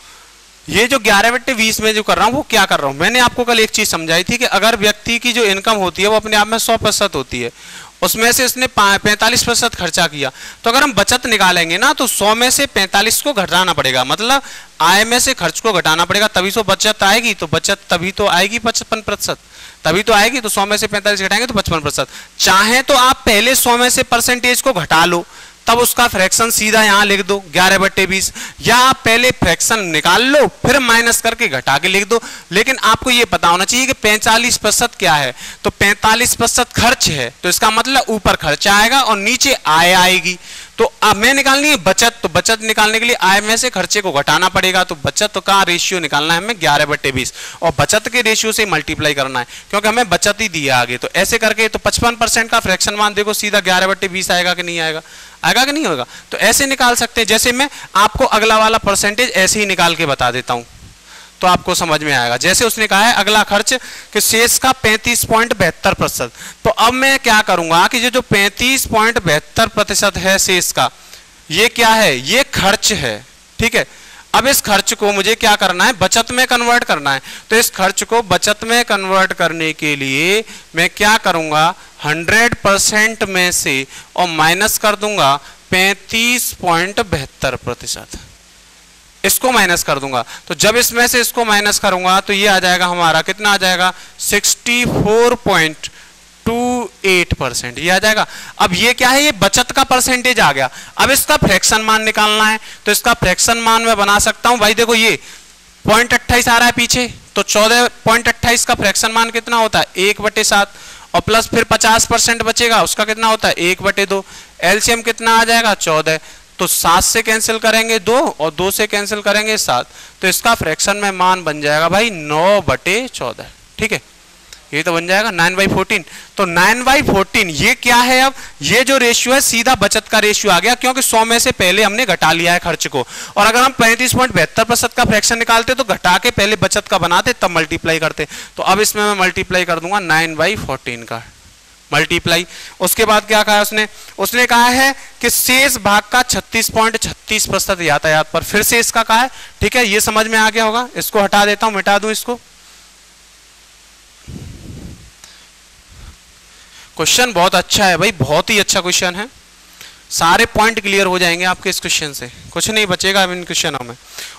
ये जो ग्यारह बट्टे बीस में जो कर रहा हूँ, वो क्या कर रहा हूँ? मैंने आपको कल एक चीज़ समझाई थी कि अगर व्यक्ति की जो इनकम होती है, वो अपने आप में सौ प्रतिशत होती है। उसमें से उसने पैंतालीस प्रतिशत खर्चा किया। तो अगर हम बचत निकालेंगे ना तो सौ में से पैंतालीस को घटाना पड़ेगा। मतलब आय में से खर्च को घटाना पड़ेगा, तभी तो बचत आएगी। तो बचत तभी तो आएगी पचपन प्रतिशत। तभी तो आएगी तो सौ में से पैंतालीस घटाएँगे तो पचपन प्रतिशत। चाहे तो आप पहले सौ में से परसेंटेज को घटा लो। तब उसका फ्रैक्शन सीधा यहाँ लिख दो, ग्यारह बट्टे बीस। या आप पहले फ्रैक्शन निकाल लो, फिर माइनस करके घटा के लिख दो। लेकिन आपको यह पता होना चाहिए कि पैंतालीस प्रतिशत क्या है। तो पैंतालीस प्रतिशत खर्च है तो इसका मतलब ऊपर खर्चा आएगा और नीचे आय आएगी। तो अब मैं निकालनी है बचत तो बचत निकालने के लिए आय में से खर्चे को घटाना पड़ेगा तो बचत का रेशियो निकालना है हमें ग्यारह बट्टे बीस। और बचत के रेशियो से मल्टीप्लाई करना है, क्योंकि हमें बचत ही दिया आगे। तो ऐसे करके तो पचपन परसेंट का फ्रैक्शन मान देखो, सीधा ग्यारह बट्टे बीस आएगा कि नहीं आएगा? आएगा कि नहीं होगा? तो ऐसे निकाल सकते हैं। जैसे मैं आपको अगला वाला परसेंटेज ऐसे ही निकाल के बता देता हूँ। तो आपको समझ में आएगा। जैसे उसने कहा है, अगला खर्च कि शेष का पैंतीस पॉइंट बहत्तर प्रतिशत। तो अब मैं क्या करूँगा कि जो पैंतीस पॉइंट बहत्तर प्रतिशत है शेष का, ये क्या है? ये खर्च है, ठीक है? अब इस खर्च को मुझे क्या करना है? बचत में कन्वर्ट करना है। तो इस खर्च को बचत में कन्वर्ट करने के लिए मैं क्या करूँगा? हंड्रेड परसेंट में से और माइनस कर दूँगा, पैंतीस पॉइंट बहत्तर प्रतिशत। इसको माइनस कर दूँगा। तो जब इसमें से इसको माइनस करूँगा तो ये आ जाएगा हमारा, कितना आ जाएगा? 64.28 परसेंट। ये आ जाएगा। अब ये क्या है? ये बचत का परसेंटेज आ गया। अब इसका फ्रैक्शन मान निकालना है। तो इसका फ्रैक्शन मान मैं बना सकता हूँ। भाई देखो ये, पॉइंट अट्ठाईस आ रहा है पीछे। तो चौदह, पॉइंट अट्ठाईस का फ्रैक्शन मान कितना होता है? एक बटे सात। और प्लस फिर पचास परसेंट बचेगा। उसका कितना होता है? एक बटे दो। एलसीएम कितना आ जाएगा? चौदह। तो सात से कैंसिल करेंगे दो और दो से कैंसिल करेंगे सात। तो इसका फ्रैक्शन में मान बन जाएगा भाई नौ बटे चौदह। ठीक है? ये तो बन जाएगा नाइन बाई फोर्टीन तो नाइन बाई फोर्टीन ये क्या है अब? ये जो रेशियो है, सीधा बचत का रेशियो आ गया, क्योंकि सौ में से पहले हमने घटा लिया है खर्च को। और अगर हम पैंतीस पॉइंट बहत्तर प्रतिशत का फ्रैक्शन निकालते तो घटा के पहले बचत का बनाते, तब मल्टीप्लाई करते। तो अब इसमें मैं मल्टीप्लाई कर दूँगा नाइन बाई फोर्टीन का। मल्टीप्लाई उसके बाद क्या कहा उसने? उसने कहा है कि शेष भाग का 36 पॉइंट छत्तीस प्रतिशत यातायात पर। फिर से इसका कहा है। ठीक है, ये समझ में आ गया होगा। इसको हटा देता हूँ, मिटा दू इसको। क्वेश्चन बहुत अच्छा है भाई, बहुत ही अच्छा क्वेश्चन है। सारे पॉइंट क्लियर हो जाएँगे आपके इस क्वेश्चन से। कुछ नहीं बचेगा इन क्वेश्चनों में।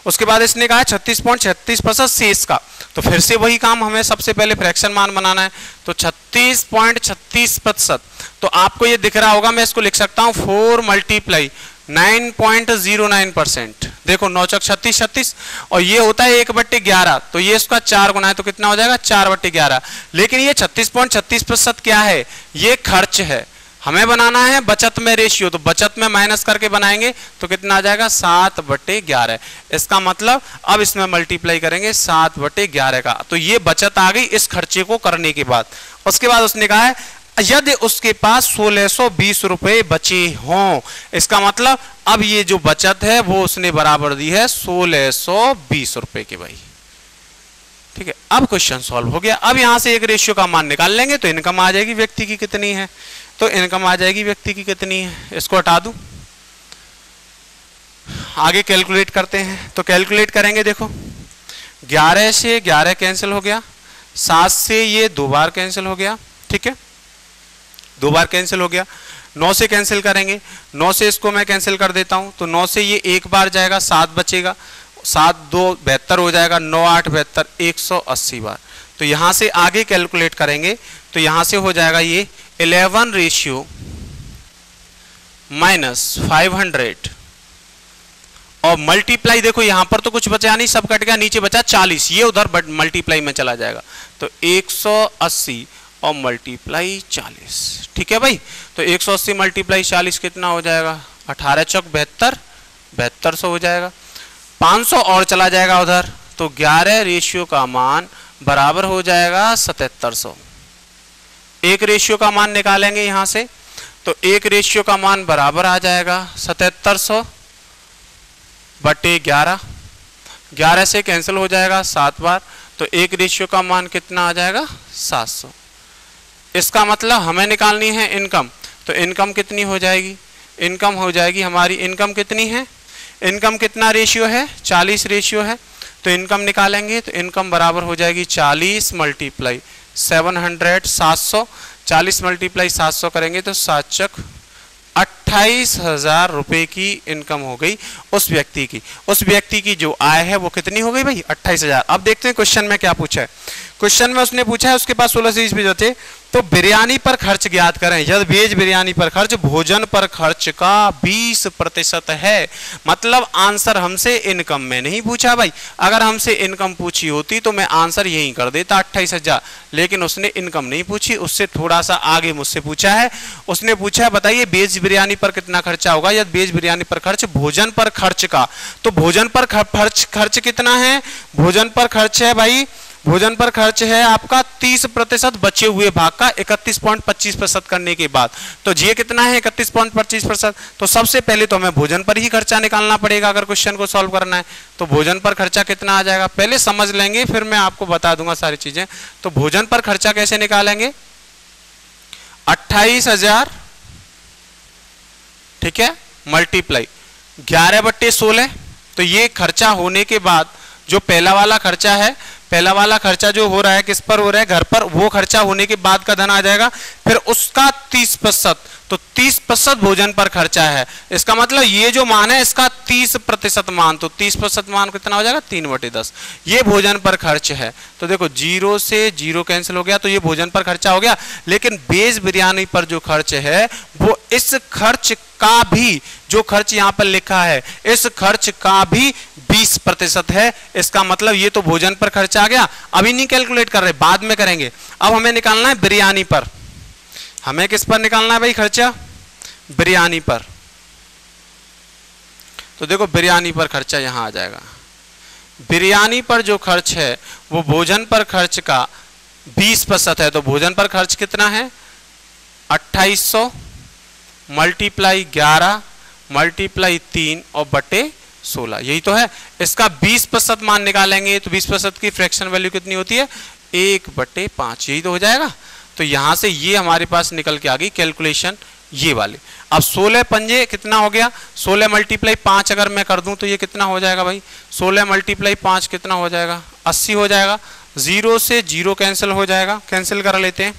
उसके बाद इसने कहा छत्तीस पॉइंट छत्तीस प्रतिशत शेष का। तो फिर से वही काम हमें सबसे पहले फ्रैक्शन मान बनाना है। तो छत्तीस पॉइंट छत्तीस प्रतिशत। तो आपको ये दिख रहा होगा, मैं इसको लिख सकता हूँ four multiply nine point zero nine percent देखो नौ चौक छत्तीस छत्तीस, और ये होता है एक बट्टे ग्यारह। तो ये इसका चार गुना है तो कितना हो जाएगा? चार बट्टे ग्यारह। लेकिन ये छत्तीस पॉइंट छत्तीस प्रतिशत क्या है? ये खर्च है। हमें बनाना है, बचत में रेशियो तो बचत में माइनस करके बनाएँगे तो कितना आ जाएगा? सात बटे ग्यारह। इसका मतलब अब इसमें मल्टीप्लाई करेंगे, सात बटे ग्यारह का। तो ये बचत आ गई इस खर्चे को करने के बाद। उसके बाद उसने कहा है, यदि उसके पास सोलह सौ बीस रुपए बचे हों, इसका मतलब अब ये जो बचत है, वो उसने बराबर दी है सोलह सौ बीस रुपए के भाई। ठीक है, अब क्वेश्चन सॉल्व हो गया। अब यहाँ से एक रेशियो का मान निकाल लेंगे तो इनकम आ जाएगी व्यक्ति की कितनी है। तो इनकम आ जाएगी व्यक्ति की कितनी? है इसको हटा दू। आगे कैलकुलेट करते हैं। तो कैलकुलेट करेंगे देखो। 11 से 11 कैंसिल हो गया। सात से ये दो बार कैंसिल हो गया। ठीक है? दो बार कैंसिल हो गया। नौ से कैंसिल करेंगे। नौ से इसको मैं कैंसिल कर देता हूँ। तो नौ से ये एक बार जाएगा, सात बचेगा। सात दो बेहतर हो जाएगा। नौ आठ बेहतर एक सौ अस्सी बार। तो यहाँ से आगे कैलकुलेट करेंगे। तो यहाँ से हो जाएगा ये eleven ratio minus five hundred और मल्टीप्लाई देखो, यहाँ पर तो कुछ बचा नहीं, सब कट गया, नीचे बचा चालीस, ये उधर बट मल्टीप्लाई में चला जाएगा। तो 180 और मल्टीप्लाई 40 ठीक है भाई? तो 180 मल्टीप्लाई 40 कितना हो जाएगा? 18 चौक बेहतर बेहतर सौ हो जाएगा। 500 और चला जाएगा उधर तो 11 रेशियो का मान बराबर हो जाएगा सतहत्तर सौ। एक रेशियो का मान निकालेंगे यहाँ से तो एक रेशियो का मान बराबर आ जाएगा सतहत्तर सौ बटे ग्यारह। ग्यारह से कैंसिल हो जाएगा सात बार तो एक रेशियो का मान कितना आ जाएगा? सात सौ। इसका मतलब हमें निकालनी है इनकम तो इनकम कितनी हो जाएगी? इनकम हो जाएगी हमारी इनकम कितनी है? इनकम कितना रेशियो है? चालीस रेशियो है। तो इनकम निकालेंगे तो इनकम बराबर हो जाएगी चालीस मल्टीप्लाई सेवन हंड्रेड, सात सौ, चालीस मल्टीप्लाई सात सौ करेंगे तो सात चक अट्ठाईस हज़ार रुपये की इनकम हो गई उस व्यक्ति की। उस व्यक्ति की जो आय है वो कितनी हो गई भाई? अट्ठाईस हज़ार। अब देखते हैं क्वेश्चन में क्या पूछा है। क्वेश्चन में उसने पूछा है, उसके पास सोलह से बीस बचे तो बिरयानी पर खर्च ज्ञात करें। यदि वेज बिरयानी पर खर्च, भोजन पर खर्च का 20 प्रतिशत है। मतलब आंसर हमसे इनकम में नहीं पूछा भाई। अगर हमसे इनकम पूछी होती तो मैं आंसर यही कर देता, अट्ठाईस हज़ार। लेकिन उसने इनकम नहीं पूछी, उससे थोड़ा सा आगे मुझसे पूछा है। उसने पूछा है बताइए वेज बिरयानी पर कितना खर्चा होगा? यदि वेज बिरयानी पर खर्च, भोजन पर खर्च का। तो भोजन पर खर्च खर्च कितना है? भोजन पर खर्च है भाई भोजन पर खर्च है आपका 30 प्रतिशत बचे हुए भाग का 31.25 प्रतिशत करने के बाद। तो जी कितना है 31.25 प्रतिशत? तो सबसे पहले तो हमें भोजन पर ही खर्चा निकालना पड़ेगा, अगर क्वेश्चन को सॉल्व करना है। तो भोजन पर खर्चा कितना आ जाएगा? पहले समझ लेंगे, फिर मैं आपको बता दूँगा सारी चीज़ें। तो भोजन पर खर्चा कैसे निकालेंगे? अट्ठाईस हज़ार, ठीक है मल्टीप्लाई ग्यारह बट्टे सोलह तो ये खर्चा होने के बाद जो पहला वाला खर्चा है पहला वाला खर्चा जो हो रहा है, किस पर हो रहा है? घर पर। वो खर्चा होने के बाद का धन आ जाएगा। फिर उसका तीस प्रतिशत। तो 30 प्रतिशत भोजन पर खर्चा है। इसका मतलब ये जो मान है, इसका 30 प्रतिशत मान। तो 30 प्रतिशत मान कितना हो जाएगा? तीन बटे दस। ये भोजन पर खर्च है। तो देखो, ज़ीरो से ज़ीरो कैंसिल हो गया तो ये भोजन पर खर्चा हो गया। लेकिन बेज बिरयानी पर जो खर्च है, वो इस खर्च का भी, जो खर्च यहाँ पर लिखा है, इस खर्च का भी 20 प्रतिशत है, इसका मतलब ये तो भोजन पर खर्चा आ गया। अभी नहीं कैलकुलेट कर रहे, बाद में करेंगे। अब हमें निकालना है बिरयानी पर। हमें किस पर निकालना है भाई खर्चा? बिरयानी पर। तो देखो, बिरयानी पर खर्चा यहाँ आ जाएगा। बिरयानी पर जो खर्च है, वो भोजन पर खर्च का 20 प्रतिशत है। तो भोजन पर खर्च कितना है? 2800 मल्टीप्लाई 11 मल्टीप्लाई तीन और बटे 16 यही तो है। इसका 20 प्रतिशत मान निकालेंगे तो 20 प्रतिशत की फ्रैक्शन वैल्यू कितनी होती है? एक बटे पाँच। यही तो हो जाएगा। तो यहाँ से ये हमारे पास निकल के आ गई कैलकुलेशन ये वाले। अब 16 पंजे कितना हो गया? 16 मल्टीप्लाई पाँच अगर मैं कर दूँ तो ये कितना हो जाएगा भाई? 16 मल्टीप्लाई पाँच कितना हो जाएगा? 80 हो जाएगा। ज़ीरो से ज़ीरो कैंसिल हो जाएगा। कैंसिल कर लेते हैं।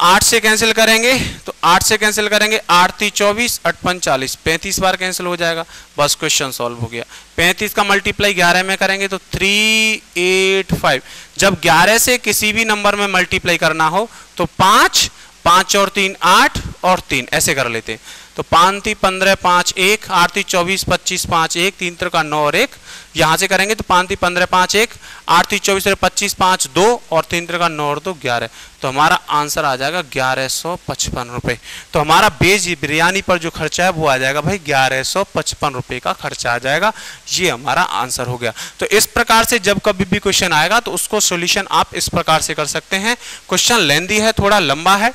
आठ से कैंसिल करेंगे तो आठ से कैंसिल करेंगे, आठ तीस चौबीस अटपन चालीस पैंतीस बार कैंसिल हो जाएगा, बस क्वेश्चन सॉल्व हो गया। पैंतीस का मल्टीप्लाई ग्यारह में करेंगे तो थ्री एट फाइव जब ग्यारह से किसी भी नंबर में मल्टीप्लाई करना हो तो पाँच पाँच और तीन आठ और तीन, ऐसे कर लेते हैं। तो पाँच ती पंद्रह पाँच एक आठ चौबीस पच्चीस पाँच एक, तीन तरह का नौ और एक। यहाँ से करेंगे तो पाँच पंद्रह पाँच एक आठ चौबीस पच्चीस पाँच दो और तीन तरह का नौ और दो ग्यारह। तो हमारा आंसर आ जाएगा ग्यारह सौ पचपन रुपए। तो हमारा बेज बिरयानी पर जो खर्चा है वो आ जाएगा भाई ग्यारह सौ पचपन रुपए का खर्चा आ जाएगा। ये हमारा आंसर हो गया। तो इस प्रकार से जब कभी भी क्वेश्चन आएगा तो उसको सोल्यूशन आप इस प्रकार से कर सकते हैं। क्वेश्चन लेंदी है, थोड़ा लंबा है।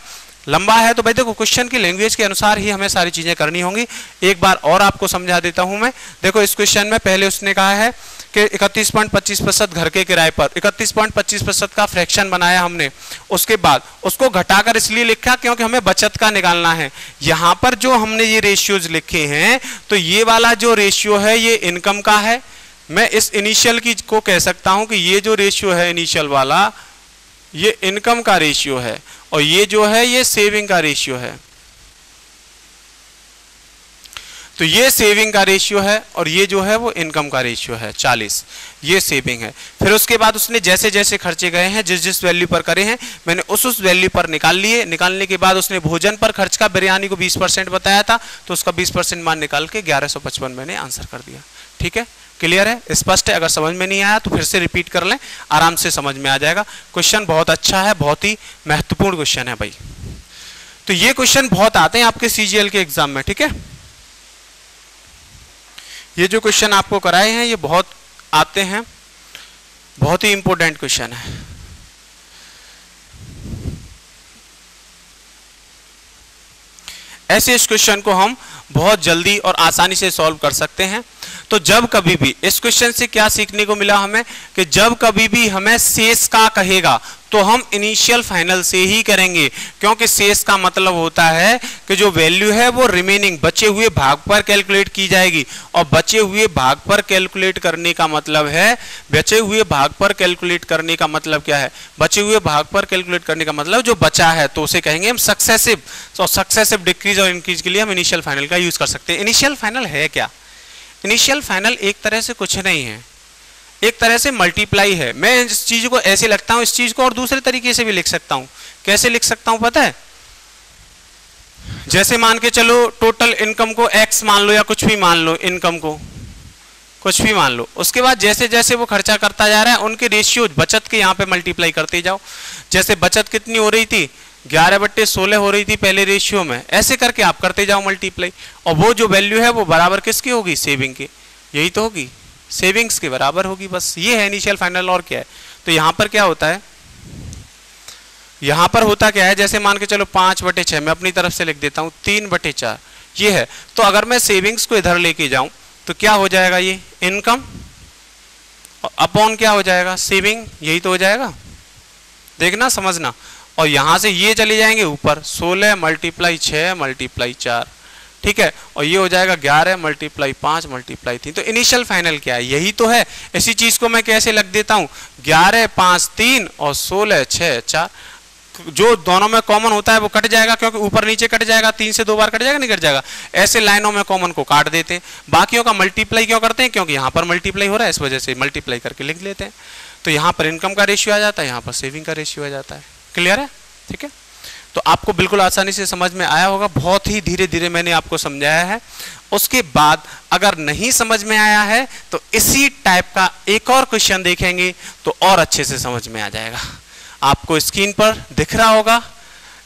लंबा है तो भाई देखो क्वेश्चन की लैंग्वेज के अनुसार ही हमें सारी चीज़ें करनी होंगी। एक बार और आपको समझा देता हूँ मैं। देखो, इस क्वेश्चन में पहले उसने कहा है कि 31.25 प्रतिशत घर के किराए पर 31.25 प्रतिशत का फ्रैक्शन बनाया हमने। उसके बाद, उसको घटाकर इसलिए लिखा क्योंकि हमें बचत का निकालना है। यहाँ पर जो हमने ये रेशियोज लिखे हैं तो ये वाला जो रेशियो है, ये इनकम का है। मैं इस इनिशियल की को कह सकता हूँ कि ये जो रेशियो है इनिशियल वाला, ये इनकम का रेशियो है। और ये जो है, ये सेविंग का रेशियो है। तो ये सेविंग का रेशियो है और ये जो है, वो इनकम का रेशियो है 40 ये सेविंग है। फिर उसके बाद उसने जैसे जैसे खर्चे गए हैं जिस जिस वैल्यू पर करे हैं, मैंने उस उस वैल्यू पर निकाल लिए। निकालने के बाद उसने भोजन पर खर्च का, बिरयानी को 20 परसेंट बताया था तो उसका 20 परसेंट मान निकाल के 1155 मैंने आंसर कर दिया। ठीक है? क्लियर है? स्पष्ट है? अगर समझ में नहीं आया तो फिर से रिपीट कर लें। आराम से समझ में आ जाएगा। क्वेश्चन बहुत अच्छा है, बहुत ही महत्वपूर्ण क्वेश्चन है भाई। तो ये क्वेश्चन बहुत आते हैं आपके सीजीएल के एग्ज़ाम में, ठीक है? ये जो क्वेश्चन आपको कराए हैं, ये बहुत आते हैं। बहुत ही इंपॉर्टेंट क्वेश्चन है। ऐसे इस क्वेश्चन को हम बहुत जल्दी और आसानी से सॉल्व कर सकते हैं। तो जब कभी भी, इस क्वेश्चन से क्या सीखने को मिला हमें? कि जब कभी भी हमें शेष का कहेगा तो हम इनिशियल फाइनल से ही करेंगे। क्योंकि शेष का मतलब होता है कि जो वैल्यू है वो रिमेनिंग बचे हुए भाग पर कैलकुलेट की जाएगी। और बचे हुए भाग पर कैलकुलेट करने का मतलब है, बचे हुए भाग पर कैलकुलेट करने का मतलब क्या है? बचे हुए भाग पर कैलकुलेट करने का मतलब जो बचा है तो उसे कहेंगे हम सक्सेसिव सक्सेसिव डिक्रीज और इंक्रीज के लिए हम इनिशियल फाइनल का यूज़ कर सकते हैं। इनिशियल फाइनल है क्या? इनिशियल फाइनल एक तरह से कुछ नहीं है। एक तरह से मल्टीप्लाई है। मैं इस चीज़ को ऐसे लगता हूँ, इस चीज़ को और दूसरे तरीके से भी लिख सकता हूँ। कैसे लिख सकता हूँ पता है? जैसे मान के चलो टोटल इनकम को एक्स मान लो या कुछ भी मान लो इनकम को, कुछ भी मान लो। उसके बाद जैसे जैसे वो खर्चा करता जा रहा है, उनके रेशियो बचत के यहाँ पे मल्टीप्लाई करते जाओ। जैसे बचत कितनी हो रही थी? ग्यारह बट्टे सोलह हो रही थी पहले रेशियो में। ऐसे करके आप करते जाओ मल्टीप्लाई और वो जो वैल्यू है, वो बराबर किसकी होगी? सेविंग के। यही तो होगी। सेविंग्स के बराबर होगी बस। ये है इनिशियल फाइनल और क्या है? तो यहाँ पर क्या होता है? यहाँ पर होता क्या है? जैसे मान के चलो पाँच बटे छह, मैं अपनी तरफ़ से लिख देता हूँ, तीन बटे चार। ये है। तो अगर मैं सेविंग्स को इधर लेके जाऊँ तो क्या हो जाएगा ये? इनकम अपॉन क्या हो जाएगा? सेविंग यही तो हो जाएगा। देखना, समझना। और यहाँ से ये चले जाएँगे ऊपर 16 मल्टीप्लाई छ मल्टीप्लाई चार, ठीक है? और ये हो जाएगा 11 मल्टीप्लाई पाँच मल्टीप्लाई तीन। तो इनिशियल फाइनल क्या है? यही तो है। इसी चीज़ को मैं कैसे लग देता हूँ? 11 पाँच, तीन और 16 छः चार, जो दोनों में कॉमन होता है वो कट जाएगा, क्योंकि ऊपर नीचे कट जाएगा, तीन से दो बार कट जाएगा नहीं कट जाएगा। ऐसे लाइनों में कॉमन को काट देते। हैं बाकियों का मल्टीप्लाई क्यों करते हैं? क्योंकि यहाँ पर मल्टीप्लाई हो रहा है, इस वजह से मल्टीप्लाई करके लिख लेते हैं। तो यहाँ पर इनकम का रेशियो आ जाता है, यहाँ पर सेविंग का रेशियो आ जाता है। क्लियर है? ठीक है? तो आपको बिल्कुल आसानी से समझ में आया होगा, बहुत ही धीरे धीरे मैंने आपको समझाया है। उसके बाद अगर नहीं समझ में आया है तो इसी टाइप का एक और क्वेश्चन देखेंगे तो और अच्छे से समझ में आ जाएगा। आपको स्क्रीन पर दिख रहा होगा,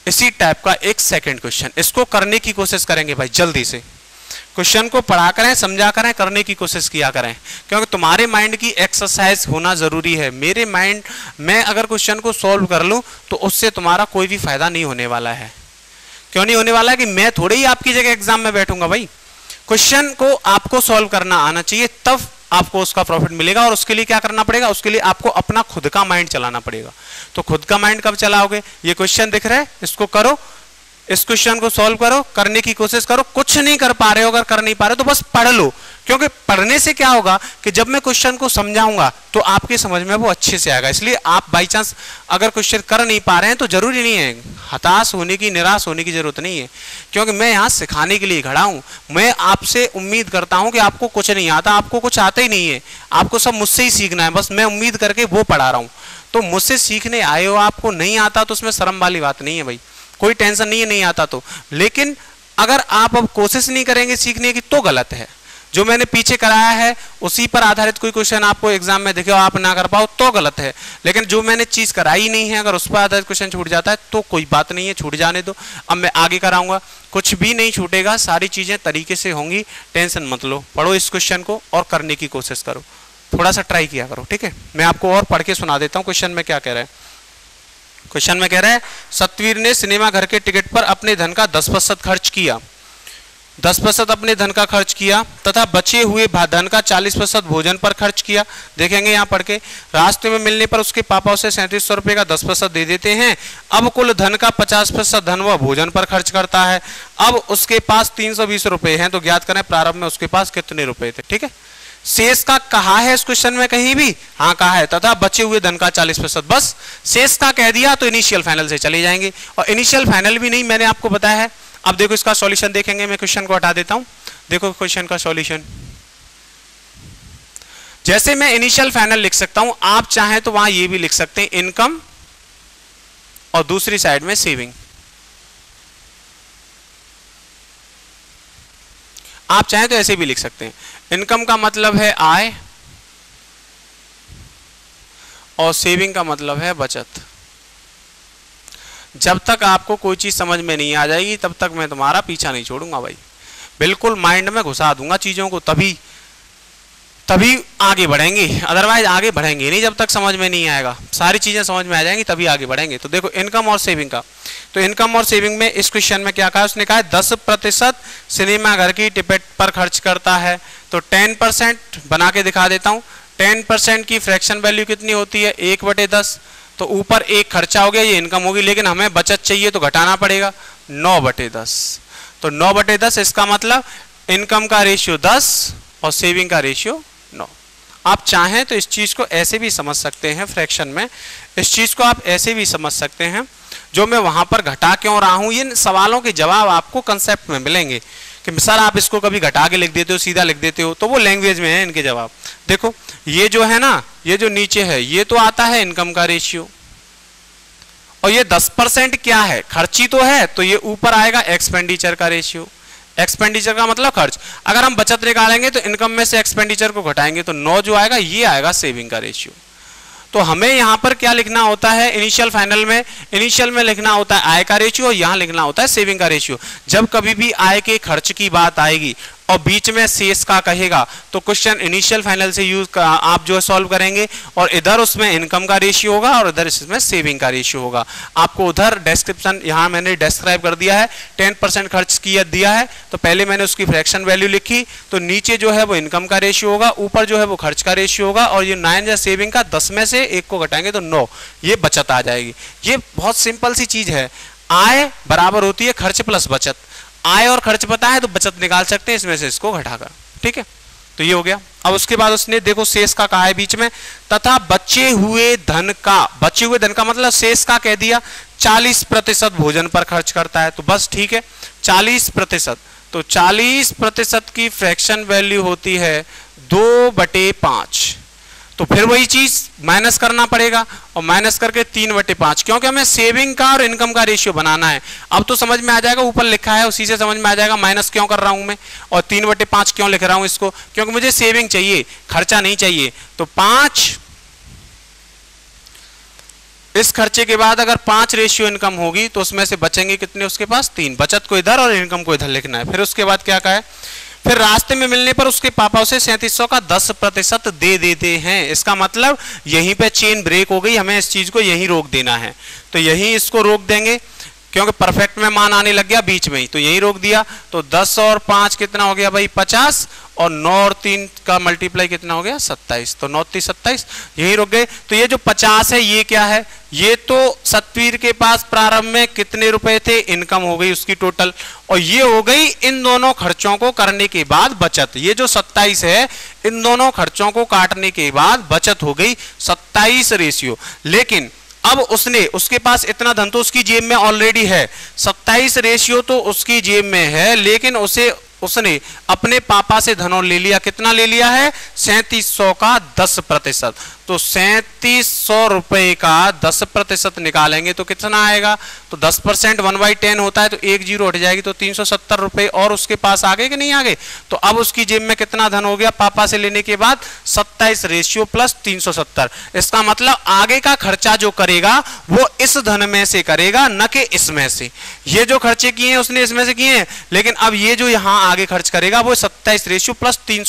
इसी टाइप का एक सेकंड क्वेश्चन इसको करने की कोशिश करेंगे भाई, जल्दी से। क्वेश्चन को पढ़ा करें, समझा करें, करने की कोशिश किया करें। क्योंकि तुम्हारे माइंड की एक्सरसाइज होना ज़रूरी है। मेरे माइंड, में अगर क्वेश्चन को सॉल्व कर लूँ तो उससे तुम्हारा कोई भी फ़ायदा नहीं होने वाला है। क्यों नहीं होने वाला है कि मैं थोड़े ही आपकी जगह एग्ज़ाम में बैठूँगा भाई? क्वेश्चन को आपको सॉल्व करना आना चाहिए, तब आपको उसका प्रॉफिट मिलेगा और उसके लिए क्या करना पड़ेगा? उसके लिए आपको अपना खुद का माइंड चलाना पड़ेगा। तो खुद का माइंड कब चलाओगे? ये क्वेश्चन दिख रहा है, इसको करो। इस क्वेश्चन को सॉल्व करो, करने की कोशिश करो, कुछ नहीं कर पा रहे हो, अगर कर नहीं पा रहे हो तो बस पढ़ लो। क्योंकि पढ़ने से क्या होगा कि जब मैं क्वेश्चन को समझाऊँगा तो आपके समझ में वो अच्छे से आएगा। इसलिए आप बाई चांस अगर क्वेश्चन कर नहीं पा रहे हैं तो ज़रूरी नहीं है। हताश होने की, निराश होने की ज़रूरत नहीं है। क्योंकि मैं यहाँ सिखाने के लिए खड़ा हूँ। मैं आपसे उम्मीद करता हूँ कि आपको कुछ नहीं आता, आपको कुछ आता ही नहीं है। आपको सब मुझसे ही सीखना है, बस मैं उम्मीद करके वो पढ़ा रहा हूँ। तो मुझसे सीखने आए हो, आपको नहीं आता तो उसमें शर्म वाली बात नहीं है भाई। कोई टेंशन नहीं है, नहीं आता तो। लेकिन अगर आप अब कोशिश नहीं करेंगे सीखने की तो गलत है। जो मैंने पीछे कराया है, उसी पर आधारित कोई क्वेश्चन आपको एग्ज़ाम में दिखे आप ना कर पाओ तो गलत है। लेकिन जो मैंने चीज़ कराई नहीं है, अगर उस पर आधारित क्वेश्चन छूट जाता है तो कोई बात नहीं है, छूट जाने दो। अब मैं आगे कराऊँगा। कुछ भी नहीं छूटेगा, सारी चीज़ें तरीके से होंगी। टेंशन मत लो। पढ़ो इस क्वेश्चन को और करने की कोशिश करो। थोड़ा सा ट्राई किया करो, ठीक है? मैं आपको और पढ़ के सुना देता हूँ क्वेश्चन में क्या कह रहा है। क्वेश्चन में कह रहा है, सतवीर ने सिनेमा घर के टिकट पर अपने धन का दस प्रतिशत खर्च किया। दस प्रतिशत अपने धन का खर्च किया, तथा बचे हुए धन का चालीस प्रतिशत भोजन पर खर्च किया। देखेंगे यहाँ पढ़ के रास्ते में मिलने पर उसके पापा उसे सैंतीस सौ रुपए का दस प्रतिशत दे देते हैं। अब कुल धन का पचास प्रतिशत धन वह भोजन पर खर्च करता है। अब उसके पास तीन सौ बीस रुपए हैं तो ज्ञात करें प्रारंभ में उसके पास कितने रुपए थे, ठीक है? शेष का कहा है इस क्वेश्चन में कहीं भी? हाँ कहा है, तथा बचे हुए धन का 40 प्रतिशत। बस शेष का कह दिया तो इनिशियल फाइनल से चले जाएँगे। और इनिशियल फाइनल भी नहीं, मैंने आपको बताया है। अब देखो इसका सॉल्यूशन देखेंगे, मैं क्वेश्चन को हटा देता हूँ। देखो क्वेश्चन का सॉल्यूशन जैसे मैं इनिशियल फाइनल लिख सकता हूँ, आप चाहें तो वहाँ ये भी लिख सकते हैं इनकम और दूसरी साइड में सेविंग आप चाहें तो ऐसे भी लिख सकते हैं। इनकम का मतलब है आय और सेविंग का मतलब है बचत। जब तक आपको कोई चीज़ समझ में नहीं आ जाएगी, तब तक मैं तुम्हारा पीछा नहीं छोड़ूँगा भाई। बिल्कुल माइंड में घुसा दूँगा चीज़ों को, तभी तभी आगे बढ़ेंगे। अदरवाइज़ आगे बढ़ेंगे नहीं, जब तक समझ में नहीं आएगा। सारी चीज़ें समझ में आ जाएँगी, तभी आगे बढ़ेंगे। तो देखो इनकम और सेविंग का। तो इनकम और सेविंग में इस क्वेश्चन में क्या कहा? उसने कहा दस प्रतिशत सिनेमा घर की टिकट पर खर्च करता है। तो टेन परसेंट बना के दिखा देता हूँ। टेन परसेंट की फ्रैक्शन वैल्यू कितनी होती है? एक बटे दस। तो ऊपर एक खर्चा हो गया, ये इनकम होगी। लेकिन हमें बचत चाहिए तो घटाना पड़ेगा। नौ बटे दस। तो नौ बटे दस, इसका मतलब इनकम का रेशियो दस और सेविंग का रेशियो नौ आप चाहें तो इस चीज़ को ऐसे भी समझ सकते हैं फ्रैक्शन में। इस चीज़ को आप ऐसे भी समझ सकते हैं, जो मैं वहाँ पर घटा क्यों रहा हूँ इन सवालों के जवाब आपको कंसेप्ट में मिलेंगे कि सर आप इसको कभी घटा के लिख देते हो, सीधा लिख देते हो तो वो लैंग्वेज में है इनके जवाब। देखो, ये जो है ना, ये जो नीचे है, ये तो आता है इनकम का रेशियो और ये 10 परसेंट क्या है? खर्ची तो है तो ये ऊपर आएगा एक्सपेंडिचर का रेशियो एक्सपेंडिचर का मतलब खर्च। अगर हम बचत निकालेंगे तो इनकम में से एक्सपेंडिचर को घटाएँगे तो नौ जो आएगा, ये आएगा सेविंग का रेशियो तो हमें यहाँ पर क्या लिखना होता है? इनिशियल फाइनल में इनिशियल में लिखना होता है आय का रेशियो और यहाँ लिखना होता है सेविंग का रेशियो जब कभी भी आय के खर्च की बात आएगी और बीच में शेष का कहेगा तो क्वेश्चन इनिशियल फाइनल से यूज़ आप जो है सॉल्व करेंगे और इधर उसमें इनकम का रेशियो होगा और इधर इसमें सेविंग का रेशियो होगा। आपको उधर डिस्क्रिप्शन यहाँ मैंने डिस्क्राइब कर दिया है टेन परसेंट खर्च किया, दिया है तो पहले मैंने उसकी फ्रैक्शन वैल्यू लिखी तो नीचे जो है वो इनकम का रेशियो होगा, ऊपर जो है वो खर्च का रेशियो होगा और ये नाइन या सेविंग का दस में से एक को घटाएँगे तो नौ, ये बचत आ जाएगी। ये बहुत सिंपल सी चीज़ है। आय बराबर होती है खर्च प्लस बचत। आय और खर्च पता है तो बचत निकाल सकते हैं, इसमें से इसको घटाकर। ठीक है? तो ये हो गया। अब उसके बाद उसने, देखो, शेष का कहा है बीच में, तथा बचे हुए धन का, बचे हुए धन का मतलब शेष का कह दिया 40 प्रतिशत भोजन पर खर्च करता है। तो बस ठीक है 40 प्रतिशत। तो 40 प्रतिशत की फ्रैक्शन वैल्यू होती है दो बटे पाँच। तो फिर वही चीज़ माइनस करना पड़ेगा और माइनस करके तीन बटे पाँच, क्योंकि हमें सेविंग का और इनकम का रेशियो बनाना है। अब तो समझ में आ जाएगा, ऊपर लिखा है, उसी से समझ में आ जाएगा माइनस क्यों कर रहा हूँ मैं? और तीन बटे पाँच क्यों लिख रहा हूँ इसको? क्योंकि मुझे सेविंग चाहिए, खर्चा नहीं चाहिए। तो पाँच, इस खर्चे के बाद अगर पाँच रेशियो इनकम होगी तो उसमें से बचेंगे कितने उसके पास? तीन। बचत को इधर और इनकम को इधर लिखना है। फिर उसके बाद क्या कहा है? फिर रास्ते में मिलने पर उसके पापा उसे सैंतीस सौ का दस प्रतिशत दे देते हैं। इसका मतलब यहीं पे चेन ब्रेक हो गई, हमें इस चीज़ को यहीं रोक देना है। तो यहीं इसको रोक देंगे। क्योंकि परफेक्ट में मान आने लग गया बीच में ही तो यही रोक दिया। तो 10 और 5 कितना हो गया भाई? 50 और 9 और 3 का मल्टीप्लाई कितना हो गया? 27 तो 9 तीस सत्ताईस, यही रुक गए। तो ये जो 50 है, ये क्या है? ये तो सतवीर के पास प्रारंभ में कितने रुपए थे? इनकम हो गई उसकी टोटल और ये हो गई इन दोनों खर्चों को करने के बाद बचत। ये जो 27 है, इन दोनों खर्चों को काटने के बाद बचत हो गई 27 रेशियो लेकिन अब उसने, उसके पास इतना धन तो उसकी जेब में ऑलरेडी है। 27 रेशियो तो उसकी जेब में है, लेकिन उसे उसने अपने पापा से धनों ले लिया। कितना ले लिया है? सैतीस सौ का दस प्रतिशत। तो सैतीस सौ रुपए का दस प्रतिशत निकालेंगे तो कितना आएगा? तो दस परसेंट वन बाई टेन होता है तो एक ज़ीरो हट जाएगी तो तीन सौ सत्तर रुपए और उसके पास आ गए कि नहीं आ गए तो अब उसकी जेब में कितना धन हो गया पापा से लेने के बाद? सत्ताईस रेशियो प्लस तीन सौ सत्तर। इसका मतलब आगे का खर्चा जो करेगा, वो इस धन में से करेगा, न कि इसमें से। ये जो खर्चे किए हैं उसने इसमें से किए हैं। लेकिन अब ये जो यहाँ आगे खर्च करेगा, वो सत्ताईस रेशियो प्लस तीन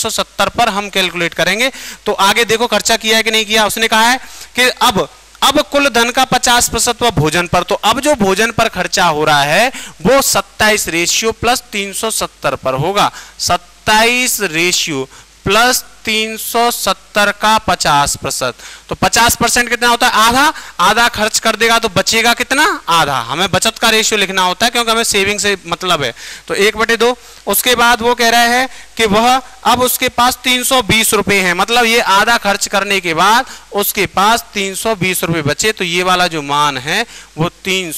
पर हम कैलकुलेट करेंगे। तो आगे देखो खर्चा किया है कि नहीं किया, उसने कहा है कि अब अब कुल धन का 50 प्रतिशत भोजन पर। तो अब जो भोजन पर खर्चा हो रहा है, वो 27 रेशियो प्लस 370 पर होगा। 27 रेशियो प्लस 370 का 50 प्रतिशत। तो 50 परसेंट कितना होता है? आधा। आधा खर्च कर देगा तो बचेगा कितना? आधा। हमें बचत का रेशियो लिखना होता है क्योंकि हमें सेविंग से मतलब है। तो एक बटे दो। उसके बाद वो कह रहा है कि वह अब उसके पास तीन सौ बीस रुपए है। मतलब ये आधा खर्च करने के बाद उसके पास तीन सौ बीस रुपए बचे। तो ये वाला जो मान है, वो तीन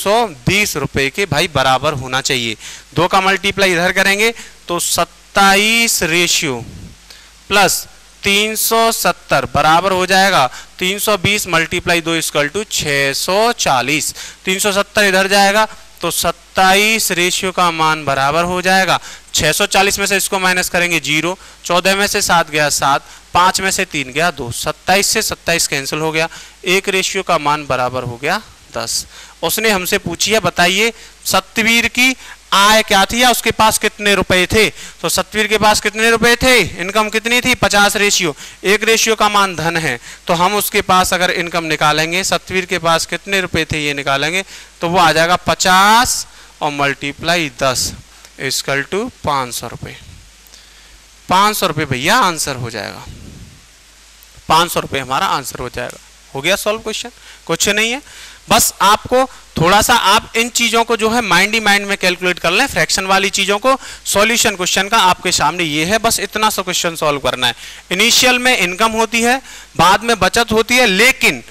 रुपए के भाई बराबर होना चाहिए। दो का मल्टीप्लाई इधर करेंगे तो सत्ताईस रेशियो प्लस 370 बराबर हो जाएगा। 320 मल्टीप्लाई दो स्क्वल टू 640 370 इधर जाएगा तो 27 रेशियो का मान बराबर हो जाएगा। 640 में से इसको माइनस करेंगे ज़ीरो। 14 में से सात गया सात, पाँच में से तीन गया दो। 27 से 27 कैंसिल हो गया। एक रेशियो का मान बराबर हो गया 10 उसने हमसे पूछी है, बताइए सत्यवीर की आय क्या थी या उसके पास कितने रुपए थे? तो सतवीर के पास कितने रुपए थे? इनकम कितनी थी? पचास रेशियो। एक रेशियो का मान धन है। तो हम उसके पास अगर इनकम निकालेंगे, सतवीर के पास कितने रुपए थे ये निकालेंगे तो वो आ जाएगा पचास और मल्टीप्लाई दस इसकल टू पाँच सौ रुपये पाँच सौ रुपये भैया आंसर हो जाएगा। पाँच सौ रुपये हमारा आंसर हो जाएगा। हो गया सॉल्व क्वेश्चन कुछ नहीं है। बस आपको थोड़ा सा आप इन चीज़ों को जो है माइंड ही माइंड में कैलकुलेट कर लें फ्रैक्शन वाली चीज़ों को सॉल्यूशन क्वेश्चन का आपके सामने ये है, बस इतना सा क्वेश्चन सॉल्व करना है। इनिशियल में इनकम होती है, बाद में बचत होती है, लेकिन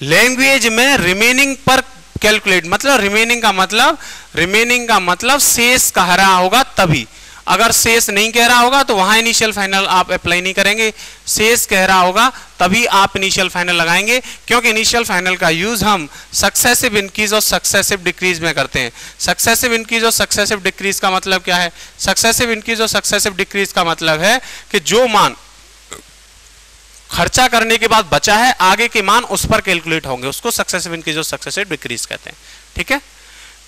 लैंग्वेज में रिमेनिंग पर कैलकुलेट मतलब रिमेनिंग का मतलब रिमेनिंग का मतलब शेष कह रहा होगा तभी। अगर शेष नहीं कह रहा होगा तो वहाँ इनिशियल फाइनल आप अप्लाई नहीं करेंगे। शेष कह रहा होगा, तभी आप इनिशियल फाइनल लगाएँगे, क्योंकि इनिशियल फाइनल का यूज़ हम सक्सेसिव इंक्रीज और सक्सेसिव डिक्रीज में करते हैं। सक्सेसिव इंक्रीज और सक्सेसिव डिक्रीज का मतलब क्या है? सक्सेसिव इंक्रीज और सक्सेसिव डिक्रीज का मतलब है कि जो मान खर्चा करने के बाद बचा है, आगे के मान उस पर कैलकुलेट होंगे। उसको सक्सेसिव इंक्रीज और सक्सेसिव डिक्रीज कहते हैं। ठीक है?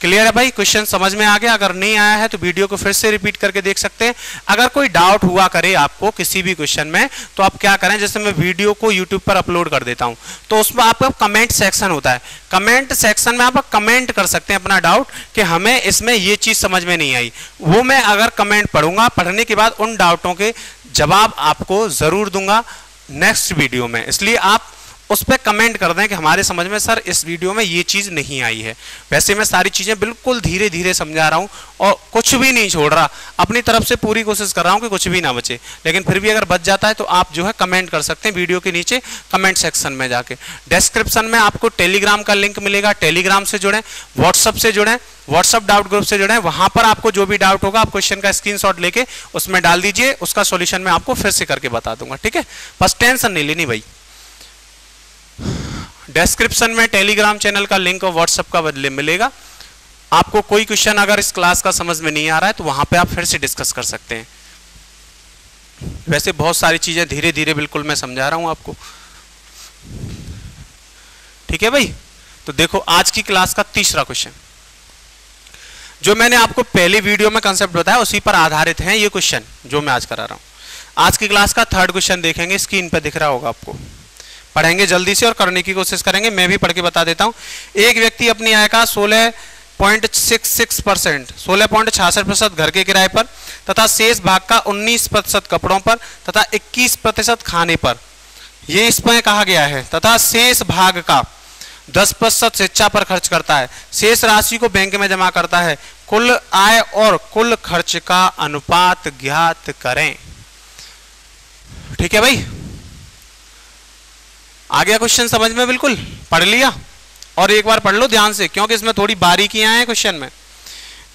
क्लियर है भाई? क्वेश्चन समझ में आ गया? अगर नहीं आया है तो वीडियो को फिर से रिपीट करके देख सकते हैं। अगर कोई डाउट हुआ करे आपको किसी भी क्वेश्चन में तो आप क्या करें? जैसे मैं वीडियो को यूट्यूब पर अपलोड कर देता हूँ। तो उसमें आपका कमेंट सेक्शन होता है। कमेंट सेक्शन में आप कमेंट कर सकते हैं अपना डाउट कि हमें इसमें ये चीज़ समझ में नहीं आई। वो मैं अगर कमेंट पढ़ूँगा, पढ़ने के बाद उन डाउटों के जवाब आपको ज़रूर दूँगा नेक्स्ट वीडियो में। इसलिए आप उस पर कमेंट कर दें कि हमारे समझ में, सर, इस वीडियो में ये चीज़ नहीं आई है। वैसे मैं सारी चीज़ें बिल्कुल धीरे धीरे समझा रहा हूँ और कुछ भी नहीं छोड़ रहा। अपनी तरफ़ से पूरी कोशिश कर रहा हूँ कि कुछ भी ना बचे। लेकिन फिर भी अगर बच जाता है तो आप जो है कमेंट कर सकते हैं वीडियो के नीचे कमेंट सेक्शन में जाके। डिस्क्रिप्शन में आपको टेलीग्राम का लिंक मिलेगा। टेलीग्राम से जुड़ें व्हाट्सअप से जुड़ें व्हाट्सअप डाउट ग्रुप से जुड़े। वहाँ पर आपको जो भी डाउट होगा, आप क्वेश्चन का स्क्रीनशॉट लेके उसमें डाल दीजिए। उसका सॉल्यूशन मैं आपको फिर से करके बता दूँगा। ठीक है? बस टेंशन नहीं लेनी भाई। डिस्क्रिप्शन में टेलीग्राम चैनल का लिंक और व्हाट्सएप का बदले मिलेगा। आपको कोई क्वेश्चन अगर इस क्लास का समझ में नहीं आ रहा है तो वहाँ पे आप फिर से डिस्कस कर सकते हैं। वैसे बहुत सारी चीज़ें धीरे धीरे बिल्कुल मैं समझा रहा हूँ आपको। ठीक है भाई? तो देखो, आज की क्लास का तीसरा क्वेश्चन जो मैंने आपको पहले वीडियो में कंसेप्ट बताया, उसी पर आधारित है ये क्वेश्चन जो मैं आज करा रहा हूँ। आज की क्लास का थर्ड क्वेश्चन देखेंगे स्क्रीन पर दिख रहा होगा आपको। पढ़ेंगे जल्दी से और करने की कोशिश करेंगे। मैं भी पढ़ के बता देता हूँ। एक व्यक्ति अपनी आय का सोलह पॉइंट सिक्स सिक्स परसेंट, सोलह पॉइंट छियासठ प्रतिशत घर के किराए पर तथा शेष भाग का उन्नीस प्रतिशत कपड़ों पर तथा इक्कीस प्रतिशत खाने पर। ये इसमें कहा गया है, तथा शेष भाग का दस प्रतिशत शिक्षा पर खर्च करता है। शेष राशि को बैंक में जमा करता है। कुल आय और कुल खर्च का अनुपात ज्ञात करें। ठीक है भाई? आ गया क्वेश्चन समझ में बिल्कुल? पढ़ लिया? और एक बार पढ़ लो ध्यान से, क्योंकि इसमें थोड़ी बारीकियाँ हैं क्वेश्चन में।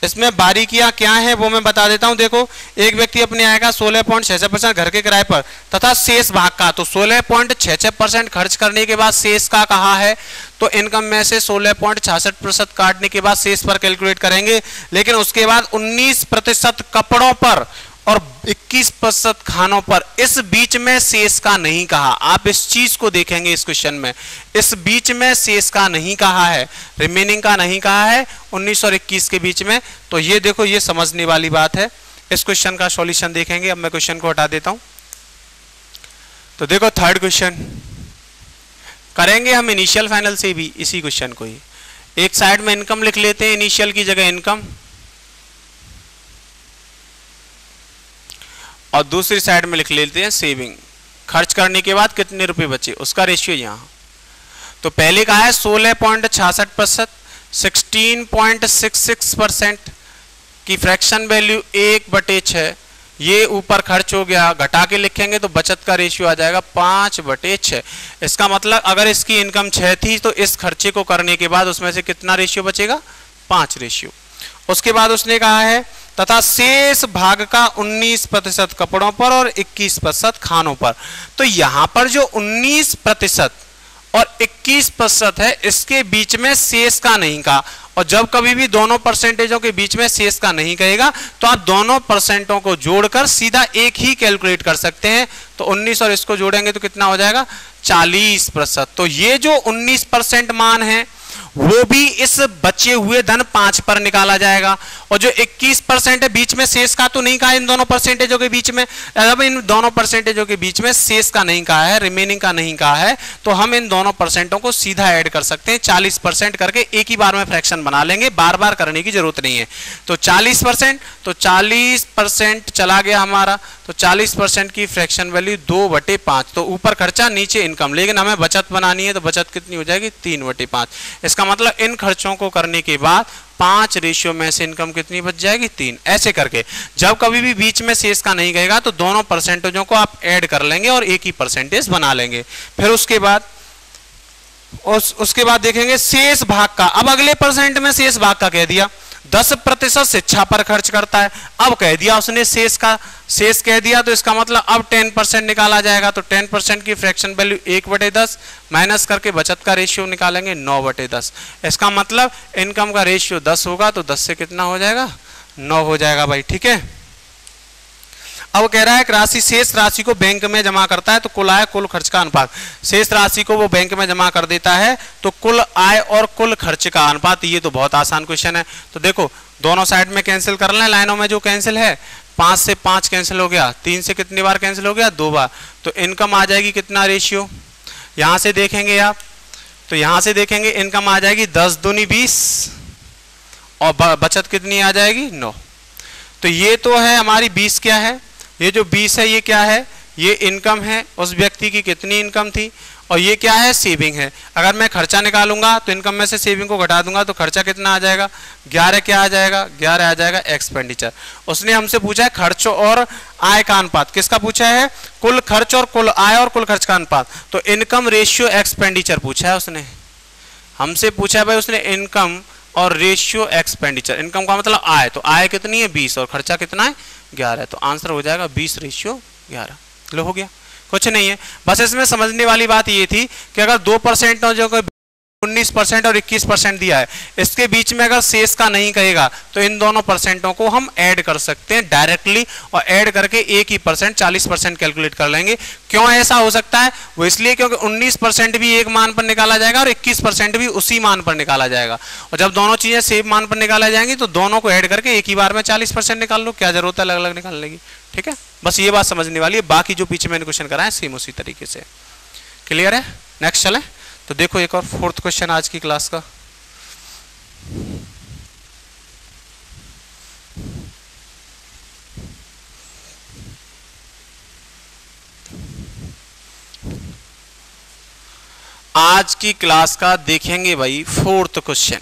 इसमें बारीकियाँ क्या है वो मैं बता देता हूँ। देखो, एक व्यक्ति अपने आएगा सोलह पॉइंट छह परसेंट घर के किराए पर, तथा शेष भाग का। तो सोलह पॉइंट छह परसेंट खर्च करने के बाद शेष का कहा है? तो इनकम में से सोलह पॉइंट छियासठ प्रतिशत काटने के बाद शेष पर कैलकुलेट करेंगे। लेकिन उसके बाद उन्नीस प्रतिशत कपड़ों पर और 21 प्रतिशत खानों पर इस बीच में शेष का नहीं कहा। आप इस चीज़ को देखेंगे इस क्वेश्चन में। इस बीच में शेष का नहीं कहा है रिमेनिंग का नहीं कहा है 19 और 21 के बीच में। तो ये देखो, ये समझने वाली बात है। इस क्वेश्चन का सॉल्यूशन देखेंगे। अब मैं क्वेश्चन को हटा देता हूँ। तो देखो थर्ड क्वेश्चन करेंगे हम इनिशियल फाइनल से भी इसी क्वेश्चन को ही। एक साइड में इनकम लिख लेते हैं इनिशियल की जगह इनकम और दूसरी साइड में लिख लेते हैं सेविंग खर्च करने के बाद कितने रुपए बचे? उसका रेशियो यहाँ। तो पहले कहा है सोलह पॉइंट छियासठ प्रतिशत sixteen point six six percent की फ्रैक्शन वैल्यू एक बटे छ ये ऊपर खर्च हो गया, घटा के लिखेंगे तो बचत का रेशियो आ जाएगा पाँच बटे छ इसका मतलब अगर इसकी इनकम छह थी तो इस खर्चे को करने के बाद उसमें से कितना रेशियो बचेगा? पाँच रेशियो उसके बाद उसने कहा है तथा शेष भाग का 19 प्रतिशत कपड़ों पर और 21 प्रतिशत खानों पर। तो यहाँ पर जो 19 प्रतिशत और 21 प्रतिशत है, इसके बीच में शेष का नहीं कहा। और जब कभी भी दोनों परसेंटेजों के बीच में शेष का नहीं कहेगा तो आप दोनों परसेंटों को जोड़कर सीधा एक ही कैलकुलेट कर सकते हैं। तो 19 और इसको जोड़ेंगे तो कितना हो जाएगा? 40 प्रतिशत। तो ये जो 19 परसेंट मान है वो भी इस बचे हुए धन पाँच पर निकाला जाएगा। और जो 21 परसेंट है, बीच में शेष का तो नहीं कहा इन दोनों परसेंटेजों के बीच में, अब इन दोनों परसेंटेजों के बीच में शेष का नहीं कहा है रिमेनिंग का नहीं कहा है तो हम इन दोनों परसेंटों को सीधा ऐड कर सकते हैं। 40 परसेंट करके एक ही बार में फ्रैक्शन बना लेंगे बार बार करने की ज़रूरत नहीं है। तो 40 परसेंट तो 40 परसेंट चला गया हमारा। तो 40 परसेंट की फ्रैक्शन वैल्यू दो बटे पाँच। तो ऊपर खर्चा नीचे इनकम। लेकिन हमें बचत बनानी है तो बचत कितनी हो जाएगी? तीन बटे पाँच। इसका मतलब इन खर्चों को करने के बाद पाँच रेशियो में से इनकम कितनी बच जाएगी? तीन। ऐसे करके जब कभी भी बीच में शेष का नहीं कहेगा तो दोनों परसेंटेजों को आप ऐड कर लेंगे और एक ही परसेंटेज बना लेंगे। फिर उसके बाद उस, उसके बाद देखेंगे शेष भाग का। अब अगले परसेंट में शेष भाग का कह दिया। दस प्रतिशत शिक्षा पर खर्च करता है। अब कह दिया उसने शेष का, शेष कह दिया तो इसका मतलब अब टेन परसेंट निकाला जाएगा तो टेन परसेंट की फ्रैक्शन वैल्यू एक बटे दस माइनस करके बचत का रेशियो निकालेंगे नौ बटे दस। इसका मतलब इनकम का रेशियो दस होगा तो दस से कितना हो जाएगा? नौ हो जाएगा भाई, ठीक है? अब कह रहा है कि राशि शेष राशि को बैंक में जमा करता है तो कुल आय, कुल खर्च का अनुपात। शेष राशि को वो बैंक में जमा कर देता है तो कुल आय और कुल खर्च का अनुपात, ये तो बहुत आसान क्वेश्चन है। तो देखो, दोनों साइड में कैंसिल कर लें, लाइनों में जो कैंसिल है, पाँच से पाँच कैंसिल हो गया, तीन से कितनी बार कैंसिल हो गया, दो बार। तो इनकम आ जाएगी कितना रेशियो यहाँ से देखेंगे आप तो यहाँ से देखेंगे इनकम आ जाएगी दस दूनी बीस, और बचत कितनी आ जाएगी नौ। तो ये तो है हमारी बीस क्या है? ये जो बीस है, ये क्या है? ये इनकम है। उस व्यक्ति की कितनी इनकम थी? और ये क्या है? सेविंग है। अगर मैं खर्चा निकालूँगा तो इनकम में से सेविंग को घटा दूँगा तो खर्चा कितना आ जाएगा? ग्यारह क्या आ जाएगा? ग्यारह आ जाएगा एक्सपेंडिचर उसने हमसे पूछा है, खर्च और आय का अनुपात। किसका पूछा है? कुल खर्च और कुल आय और कुल खर्च का अनुपात। तो इनकम रेशियो एक्सपेंडिचर पूछा है उसने। हमसे पूछा है भाई उसने, इनकम और रेशियो एक्सपेंडिचर इनकम का मतलब आय। तो आय कितनी है? बीस। और खर्चा कितना है? ग्यारह। तो आंसर हो जाएगा बीस रेशियो ग्यारह। लो हो गया। कुछ नहीं है। बस इसमें समझने वाली बात ये थी कि अगर दो परसेंट जो 19 परसेंट और 21 परसेंट दिया है। इसके बीच में अगर शेष का नहीं कहेगा तो इन दोनों परसेंटों को हम ऐड कर सकते हैं डायरेक्टली और ऐड करके एक ही परसेंट 40 परसेंट कैलकुलेट कर लेंगे। क्यों ऐसा हो सकता है? वो इसलिए क्योंकि 19 परसेंट भी एक मान पर निकाला जाएगा और 21 परसेंट भी उसी मान पर निकाला जाएगा। और जब दोनों चीज़ें सेम मान पर निकाला जाएँगी तो दोनों को ऐड करके एक ही बार में चालीस निकाल लो। क्या ज़रूरत है अलग अलग निकालने की? ठीक है? बस ये बात समझने वाली है। बाकी जो पीछे मैंने क्वेश्चन करा है सेम उसी तरीके से। क्लियर है? नेक्स्ट चले। तो देखो एक और फोर्थ क्वेश्चन आज की क्लास का। आज की क्लास का देखेंगे भाई फोर्थ क्वेश्चन।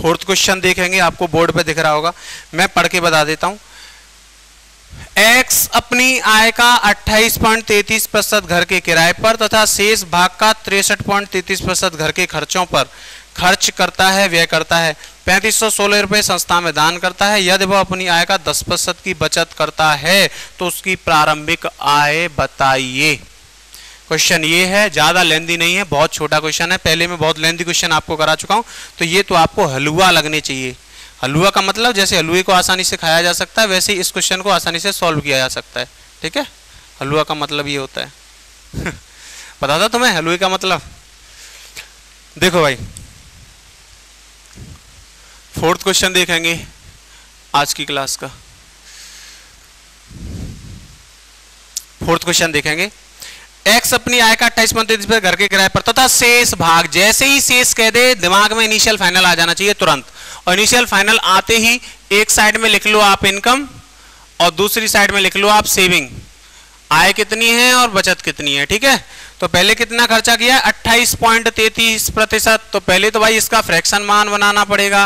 फोर्थ क्वेश्चन देखेंगे, आपको बोर्ड पे दिख रहा होगा। मैं पढ़ के बता देता हूँ। एक्स अपनी आय का 28.33 प्रतिशत घर के किराए पर तथा शेष भाग का तिरसठ प्रतिशत घर के खर्चों पर खर्च करता है, व्यय करता है। पैंतीस सौ सोलह रुपए संस्था में दान करता है। यदि वह अपनी आय का 10 प्रतिशत की बचत करता है तो उसकी प्रारंभिक आय बताइए। क्वेश्चन ये है, ज़्यादा लेंदी नहीं है, बहुत छोटा क्वेश्चन है। पहले में बहुत लेंदी क्वेश्चन आपको करा चुका हूँ तो ये तो आपको हलुआ लगने चाहिए। हलुआ का मतलब जैसे हलुए को आसानी से खाया जा सकता है, वैसे ही इस क्वेश्चन को आसानी से सॉल्व किया जा सकता है, ठीक है? हलुआ का मतलब ये होता है। <laughs> पता था तुम्हें हलुए का मतलब। देखो भाई फोर्थ क्वेश्चन देखेंगे आज की क्लास का। फोर्थ क्वेश्चन देखेंगे। एक्स अपनी आय का अट्ठाईस पैंतीस घर के किराए पर। तथा शेष भाग, जैसे ही शेष कह दे, दिमाग में इनिशियल फाइनल आ जाना चाहिए तुरंत। और इनिशियल फाइनल आते ही एक साइड में लिख लो आप इनकम और दूसरी साइड में लिख लो आप सेविंग आय कितनी है और बचत कितनी है, ठीक है? तो पहले कितना खर्चा किया? अट्ठाईस पॉइंट तैतीस प्रतिशत। तो पहले तो भाई इसका फ्रैक्शन मान बनाना पड़ेगा।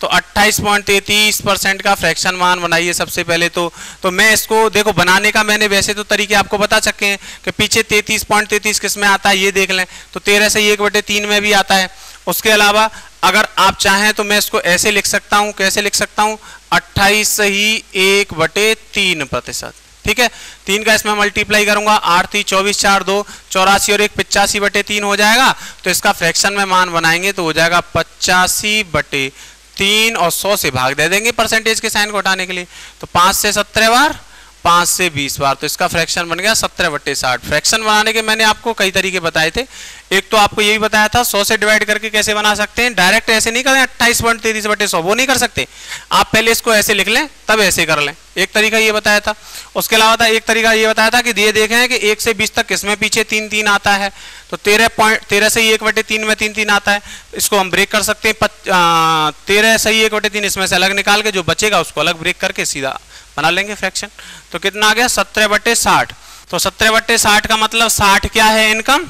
तो अट्ठाईस पॉइंट तैतीस परसेंट का फ्रैक्शन मान बनाइए सबसे पहले तो। तो मैं इसको, देखो, बनाने का मैंने वैसे तो तरीके आपको बता सके हैं कि पीछे तैतीस पॉइंट तैतीस किसमें आता है, ये देख लें। तो तेरह से एक बटे तीन में भी आता है। उसके अलावा, अगर आप चाहें तो मैं इसको ऐसे लिख सकता हूँ, कैसे लिख सकता हूँ? अट्ठाईस से ही एक बटे तीन प्रतिशत। ठीक है? तीन का इसमें मल्टीप्लाई करूँगा, आठ तीन चौबीस चार दो, चौरासी और एक पिचासी बटे तीन हो जाएगा। तो इसका फ्रैक्शन में मान बनाएँगे तो हो जाएगा पचासी बटे तीन और सौ से भाग दे देंगे परसेंटेज के साइन को हटाने के लिए। तो पाँच से सत्रह बार, पाँच से बीस बार। तो इसका फ्रैक्शन बन गया सत्रह बट्टे साठ। फ्रैक्शन बनाने के मैंने आपको कई तरीके बताए थे। एक तो आपको यही बताया था, सौ से डिवाइड करके कैसे बना सकते हैं? डायरेक्ट ऐसे नहीं करें, अट्ठाईस पॉइंट तैतीस बटे सौ, वो नहीं कर सकते। आप पहले इसको ऐसे लिख लें, तब ऐसे कर लें। एक तरीका ये बताया था। उसके अलावा था, एक तरीका ये बताया था कि दिए देखे हैं कि एक से बीस तक किसमें पीछे तीन तीन आता है? तो तेरह पॉइंट तेरह से ही एक बटे तीन में तीन तीन आता है। इसको हम ब्रेक कर सकते हैं तेरह सही एक बटे तीन इसमें से अलग निकाल के जो बचेगा उसको अलग ब्रेक करके सीधा बना लेंगे फ्रैक्शन तो कितना आ गया? सत्रह बटे साठ। तो सत्रह बट्टे साठ का मतलब साठ क्या है इनकम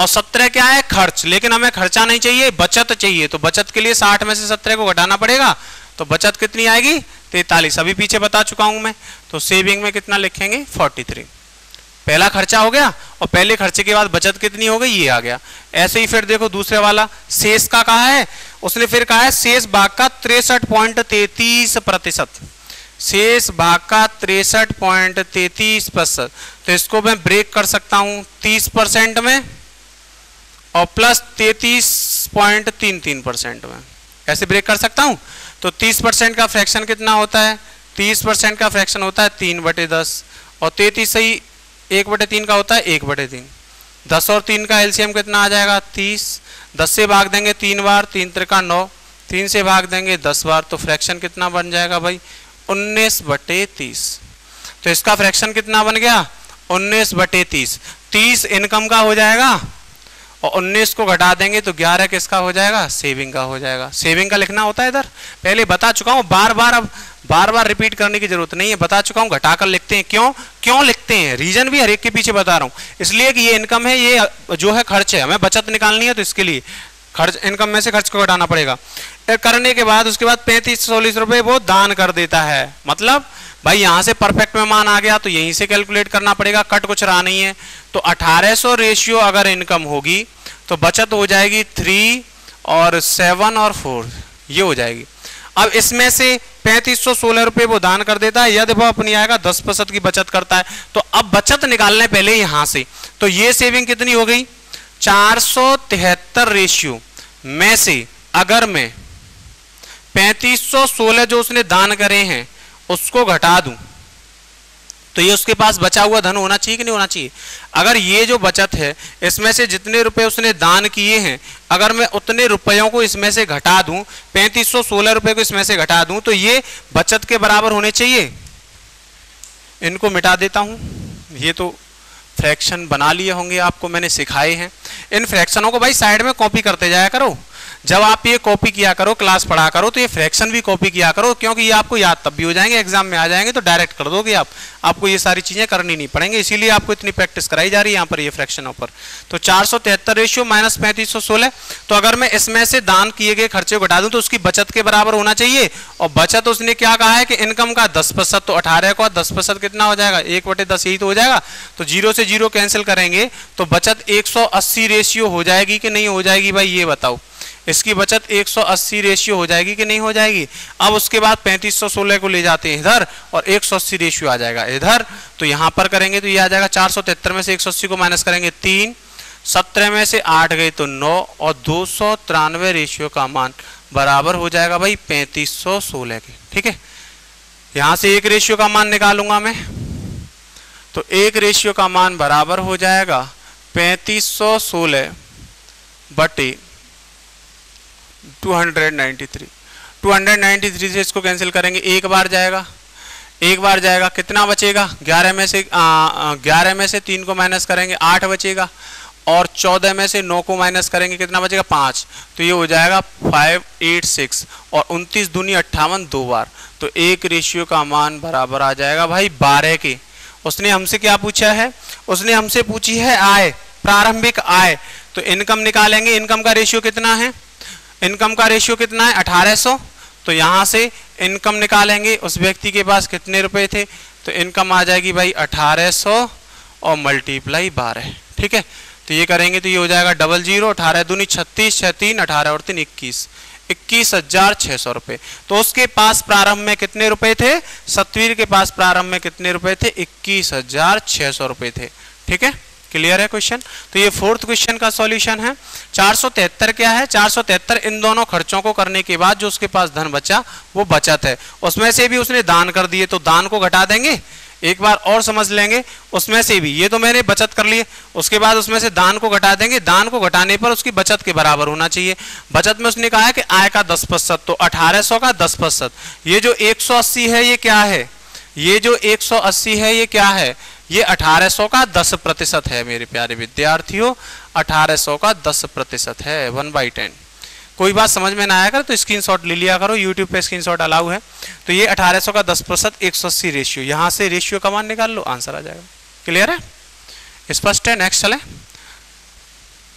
और सत्रह क्या है? खर्च। लेकिन हमें खर्चा नहीं चाहिए, बचत चाहिए। तो बचत के लिए साठ में से सत्रह को घटाना पड़ेगा। तो बचत कितनी आएगी? तैतालीस। अभी पीछे बता चुका हूँ मैं। तो सेविंग में कितना लिखेंगे? फोर्टी थ्री पहला खर्चा हो गया और पहले खर्चे के बाद बचत कितनी हो गई? ये आ गया। ऐसे ही फिर देखो दूसरे वाला, शेष का कहा है? उसने फिर कहा है, शेष भाग का तिरसठ पॉइंट तैतीस प्रतिशत। शेष भाग का तिरसठ पॉइंट तैतीस प्रतिशत। तो इसको मैं ब्रेक कर सकता हूँ तीस परसेंट में। और प्लस तैतीस पॉइंट तीन तीन परसेंट में। ऐसे ब्रेक कर सकता हूँ? तो तीस परसेंट का फ्रैक्शन कितना होता है? तीस परसेंट का फ्रैक्शन होता है तीन बटे दस। और तैतीस से ही एक बटे तीन का होता है एक बटे तीन। दस और तीन का एलसीएम कितना आ जाएगा? तीस। दस से भाग देंगे तीन बार, तीन त्रिका नौ। तीन से भाग देंगे दस बार तो फ्रैक्शन कितना बन जाएगा भाई? उन्नीस बटे तीस। तो इसका फ्रैक्शन कितना बन गया? उन्नीस बटे तीस। तीस इनकम का हो जाएगा? और 19 को घटा देंगे तो 11 किसका हो जाएगा? सेविंग का हो जाएगा। सेविंग का लिखना होता है इधर। पहले बता चुका हूँ बार बार अब बार बार रिपीट करने की ज़रूरत नहीं है। बता चुका हूँ, घटाकर लिखते हैं। क्यों? क्यों लिखते हैं? रीजन भी हर एक के पीछे बता रहा हूँ। इसलिए कि ये इनकम है, ये जो है खर्च है। हमें बचत निकालनी है तो इसके लिए खर्च, इनकम में से खर्च को घटाना पड़ेगा। करने के बाद, उसके बाद पैंतीस सोलीस रुपए वो दान कर देता है। मतलब भाई, यहाँ से परफेक्ट में मान आ गया तो यहीं से कैलकुलेट करना पड़ेगा, कट कुछ रहा नहीं है। तो 1800 रेशियो अगर इनकम होगी तो बचत हो जाएगी थ्री और सेवन और फोर ये हो जाएगी। अब इसमें से पैंतीस सौ सोलह रुपए वो दान कर देता है, यदि वो अपनी आएगा दस प्रतिशत की बचत करता है तो अब बचत निकालने पहले यहाँ से। तो ये सेविंग कितनी हो गई? चार सौ तिहत्तर रेशियो में से अगर मैं पैंतीस सौ सोलह जो उसने दान करे हैं, उसको घटा दूँ। तो ये उसके पास बचा हुआ धन होना चाहिए कि नहीं होना चाहिए? अगर ये जो बचत है, इसमें से जितने रुपए उसने दान किए हैं, अगर मैं उतने रुपयों को इसमें से घटा दूँ, पैंतीस सौ सोलह रुपए को इसमें से घटा दूँ तो ये बचत के बराबर होने चाहिए? इनको मिटा देता हूँ। ये तो फ्रैक्शन बना लिए होंगे आपको, मैंने सिखाए हैं। इन फ्रैक्शनों को भाई साइड में कॉपी करते जाया करो। जब आप ये कॉपी किया करो क्लास पढ़ा करो तो ये फ्रैक्शन भी कॉपी किया करो, क्योंकि ये आपको याद तब भी हो जाएँगे एग्ज़ाम में आ जाएँगे तो डायरेक्ट कर दोगे आप। आपको ये सारी चीज़ें करनी नहीं पड़ेंगे, इसीलिए आपको इतनी प्रैक्टिस कराई जा रही है यहाँ पर ये फ्रैक्शनों पर तो चार सौ तिहत्तर रेशियो माइनस पैंतीस सौ सोलह। तो अगर मैं इसमें से दान किए गए खर्चे को घटा दूँ तो उसकी बचत के बराबर होना चाहिए। और बचत उसने क्या कहा है कि इनकम का दस प्रतिशत तो अठारह का, दस प्रतिशत कितना हो जाएगा? एक बटे दस यही तो हो जाएगा। तो ज़ीरो से ज़ीरो कैंसिल करेंगे तो बचत एक सौ अस्सी रेशियो हो जाएगी कि नहीं हो जाएगी भाई, ये बताओ। इसकी बचत 180 रेशियो हो जाएगी कि नहीं हो जाएगी? अब उसके बाद 3516 को ले जाते हैं इधर और 180 रेशियो आ जाएगा इधर। तो यहाँ पर करेंगे तो ये आ जाएगा चार में से 180 को माइनस करेंगे तीन। सत्रह में से आठ गए तो नौ और दो सौ तिरानवे रेशियो का मान बराबर हो जाएगा भाई पैंतीस सौ सोलह के। ठीक है? यहाँ से एक रेशियो का मान निकालूँगा मैं। तो एक रेशियो का मान बराबर हो जाएगा पैंतीस सौ सोलह बटे 293 293 से इसको कैंसिल करेंगे। एक बार जाएगा। एक बार जाएगा। कितना बचेगा? 11 में से ग्यारह में से तीन को माइनस करेंगे। आठ बचेगा। और 14 में से 9 को माइनस करेंगे। कितना बचेगा? पाँच। तो ये हो जाएगा 586 और 29 दूनी अट्ठावन दो बार। तो एक रेशियो का मान बराबर आ जाएगा भाई 12 के। उसने हमसे क्या पूछा है? उसने हमसे पूछी है आय, प्रारंभिक आय। तो इनकम निकालेंगे। इनकम का रेशियो कितना है? इनकम का रेशियो कितना है? 1800 तो यहाँ से इनकम निकालेंगे। उस व्यक्ति के पास कितने रुपए थे? तो इनकम आ जाएगी भाई 1800 और मल्टीप्लाई बारह। ठीक है? तो ये करेंगे तो ये हो जाएगा डबल ज़ीरो अठारह दूनी छत्तीस, छह तीन, अठारह और तीन, इक्कीस। इक्कीस हज़ार छह सौ रुपये तो उसके पास प्रारंभ में कितने रुपए थे? सतवीर के पास प्रारंभ में कितने रुपए थे? इक्कीस हज़ार छह सौ रुपए थे। ठीक है? क्लियर है क्वेश्चन तो ये फोर्थ क्वेश्चन का सॉल्यूशन है। 473 क्या है? 473 इन दोनों खर्चों को करने के बाद जो उसके पास धन बचा, वो बचत है। उसमें से भी उसने दान कर दिए तो दान को घटा देंगे? एक बार और समझ लेंगे। उसमें से भी, ये तो मैंने बचत कर लिए। उसके बाद उसमें से दान को घटा देंगे। दान को घटाने पर उसकी बचत के बराबर होना चाहिए। बचत में उसने कहा है कि आय का दस प्रतिशत तो 1800 का दस प्रतिशत। ये जो 180 है, ये क्या है? ये जो 180 है, ये क्या है? ये 1800 का 10 प्रतिशत है, मेरे प्यारे विद्यार्थियों। 1800 का 10 प्रतिशत है, वन बाई टेन। कोई बात समझ में ना आया कर तो स्क्रीनशॉट ले लिया करो, यूट्यूब पे स्क्रीनशॉट अलाउ है। तो ये 1800 का 10 प्रतिशत एक रेशियो यहाँ से रेशियो का मान निकाल लो आंसर आ जाएगा। क्लियर है? स्पष्ट है नेक्स्ट चले।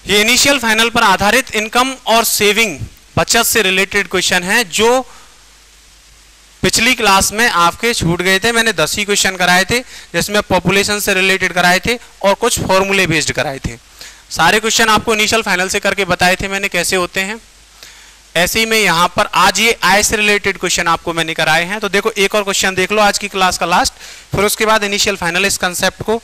ये इनिशियल फाइनल पर आधारित इनकम और सेविंग बचत से रिलेटेड क्वेश्चन है, जो पिछली क्लास में आपके छूट गए थे, मैंने दस ही क्वेश्चन कराए थे, जिसमें पॉपुलेशन से रिलेटेड कराए थे और कुछ फॉर्मूले बेस्ड कराए थे। सारे क्वेश्चन आपको इनिशियल फाइनल से करके बताए थे मैंने कैसे होते हैं। ऐसे ही मैं यहाँ पर आज ये आय से रिलेटेड क्वेश्चन आपको मैंने कराए हैं। तो देखो, एक और क्वेश्चन देख लो आज की क्लास का लास्ट फिर उसके बाद इनिशियल फाइनल इस कंसेप्ट को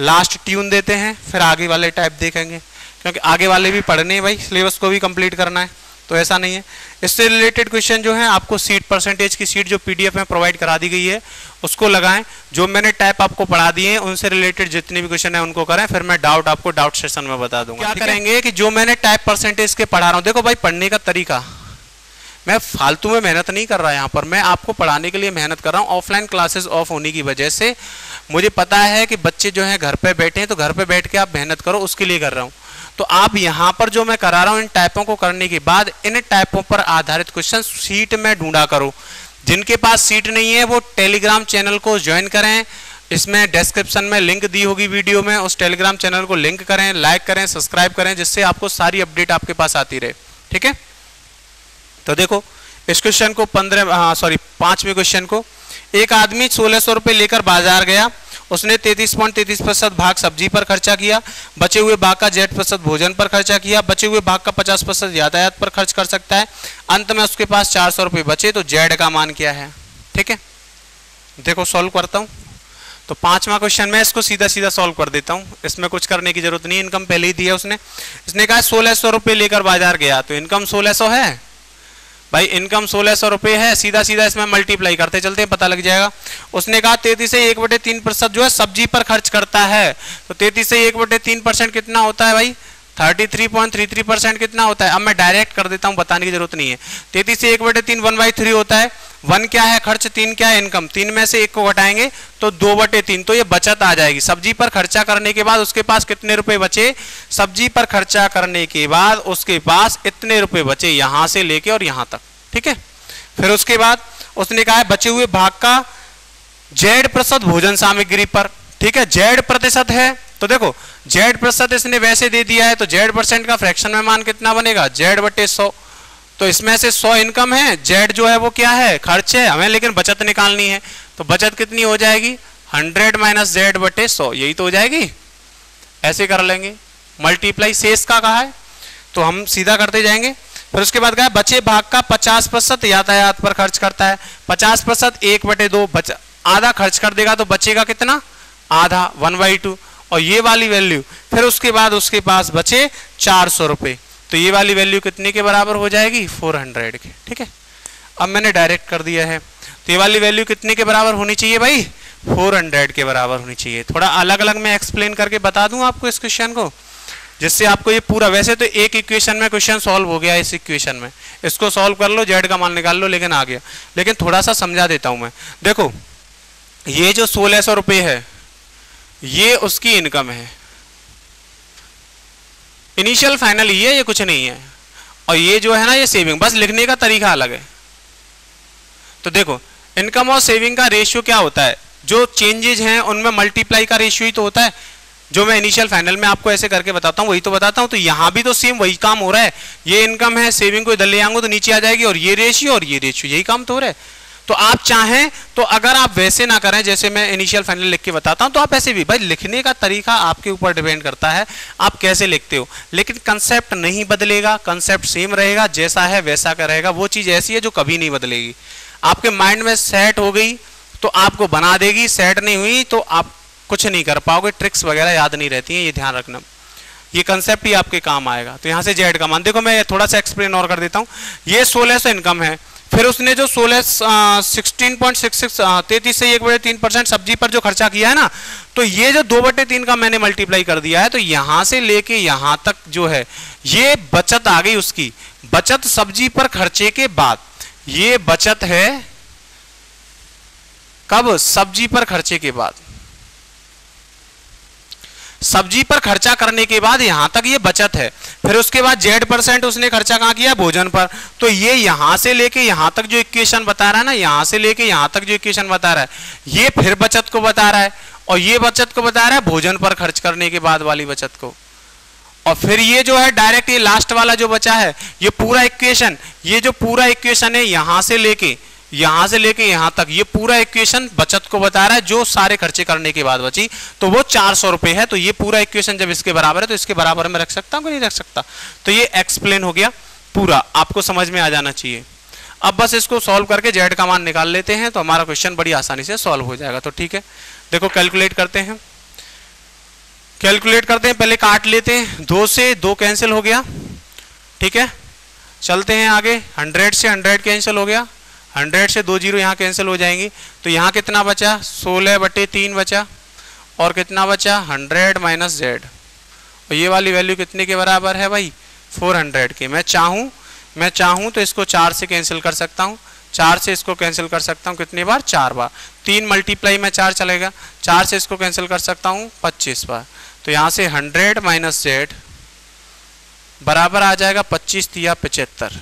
लास्ट ट्यून देते हैं। फिर आगे वाले टाइप देखेंगे। क्योंकि आगे वाले भी पढ़ने भाई सिलेबस को भी कंप्लीट करना है। तो ऐसा नहीं है। इससे रिलेटेड क्वेश्चन जो है आपको सीट परसेंटेज की सीट जो पीडीएफ में प्रोवाइड करा दी गई है उसको लगाएँ। जो मैंने टाइप आपको पढ़ा दिए हैं उनसे रिलेटेड जितने भी क्वेश्चन है उनको करें। फिर मैं डाउट आपको डाउट सेशन में बता दूँगा। क्या करेंगे कि जो मैंने टाइप परसेंटेज के पढ़ा रहा हूँ देखो भाई पढ़ने का तरीका। मैं फालतू में मेहनत नहीं कर रहा यहाँ पर। मैं आपको पढ़ाने के लिए मेहनत कर रहा हूँ। ऑफलाइन क्लासेस ऑफ़ होने की वजह से मुझे पता है कि बच्चे जो हैं घर पे बैठे हैं तो घर पे बैठ के आप मेहनत करो उसके लिए कर रहा हूँ। तो आप यहाँ पर जो मैं करा रहा हूँ इन टाइपों को करने के बाद, इन टाइपों पर आधारित क्वेश्चन सीट में ढूंढा करो। जिनके पास सीट नहीं है, वो टेलीग्राम चैनल को ज्वाइन करें। इसमें डिस्क्रिप्शन में लिंक दी होगी वीडियो में। उस टेलीग्राम चैनल को लिंक करें लाइक करें सब्सक्राइब करें, जिससे आपको सारी अपडेट आपके पास आती रहे। ठीक है? तो देखो, इस क्वेश्चन को पंद्रह हाँ सॉरी पाँचवें क्वेश्चन को। एक आदमी सोलह सौ रुपए लेकर बाज़ार गया। उसने तैतीस पॉइंट तैतीस प्रतिशत भाग सब्ज़ी पर खर्चा किया, बचे हुए भाग का जेठ प्रतिशत भोजन पर खर्चा किया, बचे हुए भाग का पचास प्रतिशत यातायात पर खर्च कर सकता है। अंत में उसके पास चार सौ रुपये बचे तो जेड का मान क्या है? ठीक है? देखो सॉल्व करता हूँ। तो पांचवा क्वेश्चन मैं इसको सीधा सीधा सॉल्व कर देता हूँ। इसमें कुछ करने की ज़रूरत नहीं इनकम पहले ही दी है उसने। इसने कहा, सोलह सौ रुपये लेकर बाज़ार गया तो इनकम सोलह सौ है? भाई, इनकम सोलह सौ रुपए है सीधा सीधा इसमें मल्टीप्लाई करते चलते पता लग जाएगा। उसने कहा, तैतीस से एक बटे तीन प्रतिशत जो है, सब्ज़ी पर खर्च करता है। तो तेतीस से एक बटे तीन परसेंट कितना होता है भाई? 33.33 परसेंट कितना होता है? अब मैं डायरेक्ट कर देता हूँ, बताने की ज़रूरत नहीं है। तैतीस से एक बटे तीन वन बाई थ्री होता है। वन क्या है? खर्च तीन क्या है? इनकम तीन में से एक को घटाएँगे तो दो बटे तीन। तो ये बचत आ जाएगी। सब्ज़ी पर खर्चा करने के बाद उसके पास कितने रुपए बचे? सब्ज़ी पर खर्चा करने के बाद उसके पास इतने रुपए बचे यहाँ से लेके और यहाँ तक। ठीक है? फिर उसके बाद उसने कहा है, बचे हुए भाग का जेड प्रतिशत भोजन सामग्री पर। ठीक है? जेड प्रतिशत है। तो देखो जेड प्रतिशत इसने वैसे दे दिया है तो जेड परसेंट का फ्रैक्शन में मान कितना बनेगा? जेड बटे सौ। तो इसमें से सौ इनकम है जेड जो है वो क्या है? खर्च है, हमें लेकिन बचत निकालनी है। तो बचत कितनी हो जाएगी? हंड्रेड माइनस जेड बटे सौ। यही तो हो जाएगी। ऐसे कर लेंगे। मल्टीप्लाई शेष का कहा है तो हम सीधा करते जाएँगे। फिर उसके बाद कहा बचे भाग का पचास प्रतिशत यातायात पर खर्च करता है। पचास प्रतिशत एक बटे दो, बच आधा खर्च कर देगा तो बचेगा कितना? आधा वन बाई टू और ये वाली वैल्यू फिर उसके बाद उसके पास बचे चार सौ रुपए। तो ये वाली वैल्यू कितने के बराबर हो जाएगी? 400 के, ठीक है? अब मैंने डायरेक्ट कर दिया है। तो ये वाली वैल्यू कितने के बराबर होनी चाहिए भाई? 400 के बराबर होनी चाहिए। थोड़ा अलग अलग मैं एक्सप्लेन करके बता दूँ आपको इस क्वेश्चन को, जिससे आपको ये पूरा, वैसे तो एक इक्वेशन में क्वेश्चन सॉल्व हो गया इस इक्वेशन में। इसको सॉल्व कर लो जेड का मान निकाल लो, लेकिन आ गया। लेकिन थोड़ा सा समझा देता हूँ मैं। देखो, ये जो सोलह सौ रुपये है ये उसकी इनकम है। इनिशियल फाइनल ये ये कुछ नहीं है? और ये जो है ना, ये सेविंग बस लिखने का तरीका अलग है। तो देखो, इनकम और सेविंग का रेशियो क्या होता है? जो चेंजेज हैं, उनमें मल्टीप्लाई का रेशियो ही तो होता है। जो मैं इनिशियल फाइनल में आपको ऐसे करके बताता हूँ, वही तो बताता हूँ तो यहाँ भी तो सेम वही काम हो रहा है। ये इनकम है सेविंग को इधर ले आऊँगा तो नीचे आ जाएगी, और ये रेशियो और ये रेशियो यही काम तो हो रहा है। तो आप चाहें तो अगर आप वैसे ना करें, जैसे मैं इनिशियल फाइनल लिख के बताता हूँ तो आप ऐसे भी, भाई लिखने का तरीका आपके ऊपर डिपेंड करता है, आप कैसे लिखते हो। लेकिन कंसेप्ट नहीं बदलेगा कंसेप्ट सेम रहेगा, जैसा है वैसा का रहेगा, वो चीज़ ऐसी है जो कभी नहीं बदलेगी। आपके माइंड में सेट हो गई तो आपको बना देगी सेट नहीं हुई तो आप कुछ नहीं कर पाओगे ट्रिक्स वगैरह याद नहीं रहती हैं, ये ध्यान रखना। ये कंसेप्ट ही आपके काम आएगा। तो यहाँ से जेड का मान, देखो मैं थोड़ा सा एक्सप्लेन और कर देता हूँ। ये सोलह इनकम है। फिर उसने जो सोलह सिक्सटीन पॉइंट सिक्स सिक्स तैतीस से एक बटे तीन परसेंट सब्ज़ी पर जो खर्चा किया है ना तो ये जो दो बटे तीन का मैंने मल्टीप्लाई कर दिया है तो यहाँ से लेके यहाँ तक जो है, ये बचत आ गई उसकी। बचत सब्ज़ी पर खर्चे के बाद, ये बचत है कब? सब्ज़ी पर खर्चे के बाद। सब्ज़ी पर खर्चा करने के बाद यहाँ तक ये बचत है। फिर उसके बाद जेड परसेंट उसने खर्चा कहाँ किया? भोजन पर। तो ये यहाँ से लेके यहाँ तक जो इक्वेशन बता रहा है ना, यहाँ से लेके यहाँ तक जो इक्वेशन बता रहा है, ये फिर बचत को बता रहा है और ये बचत को बता रहा है भोजन पर खर्च करने के बाद वाली बचत को। और फिर ये जो है डायरेक्ट ये लास्ट वाला जो बचा है, ये पूरा इक्वेशन, ये जो पूरा इक्वेशन है यहाँ से लेके यहाँ से लेके यहाँ तक, ये पूरा इक्वेशन बचत को बता रहा है, जो सारे खर्चे करने के बाद बची तो वो चार सौ रुपए है तो ये पूरा इक्वेशन जब इसके बराबर है तो इसके बराबर में रख सकता हूँ नहीं रख सकता? तो ये एक्सप्लेन हो गया पूरा, आपको समझ में आ जाना चाहिए। अब बस इसको सॉल्व करके जेड का मान निकाल लेते हैं तो हमारा क्वेश्चन बड़ी आसानी से सॉल्व हो जाएगा तो ठीक है। देखो कैलकुलेट करते हैं। कैलकुलेट करते हैं, पहले काट लेते हैं। दो से दो कैंसिल हो गया, ठीक है। चलते हैं आगे। हंड्रेड से हंड्रेड कैंसिल हो गया। हंड्रेड से दो ज़ीरो यहाँ कैंसिल हो जाएँगी। तो यहाँ कितना बचा? सोलह बटे तीन बचा। और कितना बचा? Hundred minus Z. और ये वाली वैल्यू कितने के बराबर है भाई? फोर हंड्रेड के। मैं चाहूँ मैं चाहूँ तो इसको चार से कैंसिल कर सकता हूँ। चार से इसको कैंसिल कर सकता हूँ कितनी बार? चार बार। तीन मल्टीप्लाई में चार चलेगा। चार से इसको कैंसिल कर सकता हूँ पच्चीस बार। तो यहाँ से हंड्रेड माइनस जेड बराबर आ जाएगा पच्चीस तिया पचहत्तर।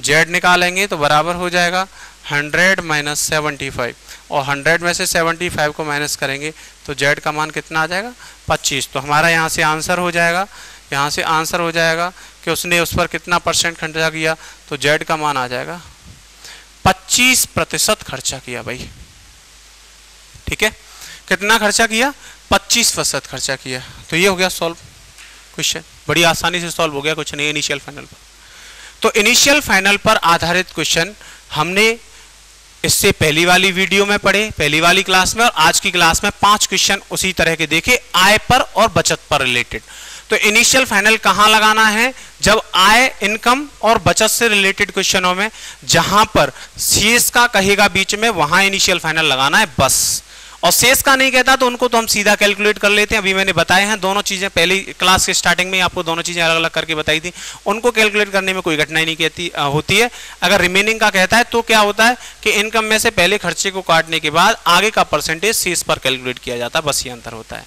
जेड निकालेंगे तो बराबर हो जाएगा। हंड्रेड माइनस सेवेंटी फाइव और हंड्रेड में से सेवेंटी फाइव को माइनस करेंगे तो जेड का मान कितना आ जाएगा? पच्चीस। तो हमारा यहाँ से आंसर हो जाएगा, यहाँ से आंसर हो जाएगा कि उसने उस पर कितना परसेंट खर्चा किया तो जेड का मान आ जाएगा पच्चीस प्रतिशत खर्चा किया भाई। ठीक है? कितना खर्चा किया? पच्चीस प्रतिशत खर्चा किया। तो ये हो गया सॉल्व क्वेश्चन बड़ी आसानी से सॉल्व हो गया नहीं इनिशियल फाइनल पर। तो इनिशियल फाइनल पर आधारित क्वेश्चन हमने इससे पहली वाली वीडियो में पढ़े, पहली वाली क्लास में और आज की क्लास में पाँच क्वेश्चन उसी तरह के देखे, आय पर और बचत पर रिलेटेड तो इनिशियल फाइनल कहाँ लगाना है? जब आय इनकम और बचत से रिलेटेड क्वेश्चनों में, जहाँ पर सीएस का कहेगा बीच में, वहाँ इनिशियल फाइनल लगाना है, बस। और शेष का नहीं कहता तो उनको तो हम सीधा कैलकुलेट कर लेते हैं। अभी मैंने बताए हैं, दोनों चीज़ें पहली क्लास के स्टार्टिंग में आपको दोनों चीज़ें अलग अलग करके बताई थी। उनको कैलकुलेट करने में कोई घटना नहीं कहती होती है। अगर रिमेनिंग का कहता है तो क्या होता है कि इनकम में से पहले खर्चे को काटने के बाद आगे का परसेंटेज शेष पर कैलकुलेट किया जाता है, बस ये अंतर होता है।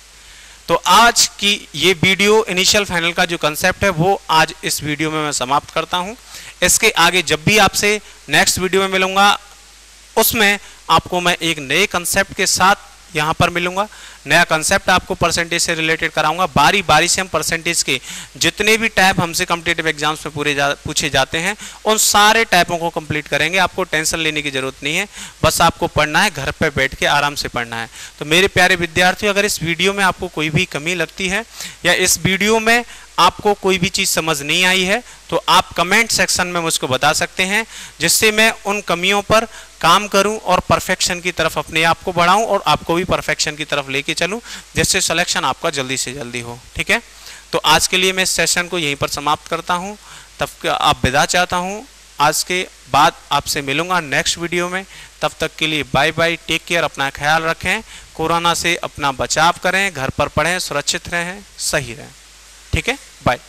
तो आज की ये वीडियो इनिशियल फाइनल का जो कंसेप्ट है, वो आज इस वीडियो में मैं समाप्त करता हूँ। इसके आगे जब भी आपसे नेक्स्ट वीडियो में मिलूँगा, उसमें आपको मैं एक नए कंसेप्ट के साथ यहाँ पर मिलूँगा। नया कंसेप्ट आपको परसेंटेज से रिलेटेड कराऊँगा। बारी बारी से हम परसेंटेज के जितने भी टाइप हमसे कम्पिटेटिव एग्ज़ाम्स में पूरे जा, पूछे जाते हैं उन सारे टाइपों को कंप्लीट करेंगे। आपको टेंशन लेने की ज़रूरत नहीं है। बस आपको पढ़ना है घर पर बैठ के आराम से पढ़ना है। तो मेरे प्यारे विद्यार्थी अगर इस वीडियो में आपको कोई भी कमी लगती है या इस वीडियो में आपको कोई भी चीज़ समझ नहीं आई है तो आप कमेंट सेक्शन में मुझको बता सकते हैं जिससे मैं उन कमियों पर काम करूँ और परफेक्शन की तरफ़ अपने आप को बढ़ाऊं और आपको भी परफेक्शन की तरफ़ लेके चलूँ, जिससे सिलेक्शन आपका जल्दी से जल्दी हो, ठीक है? तो आज के लिए मैं इस सेशन को यहीं पर समाप्त करता हूँ। तब आप विदा चाहता हूँ। आज के बाद आपसे मिलूँगा नेक्स्ट वीडियो में। तब तक के लिए बाय बाय टेक केयर अपना ख्याल रखें। कोरोना से अपना बचाव करें, घर पर पढ़ें, सुरक्षित रहें, सही रहें, ठीक है? बाय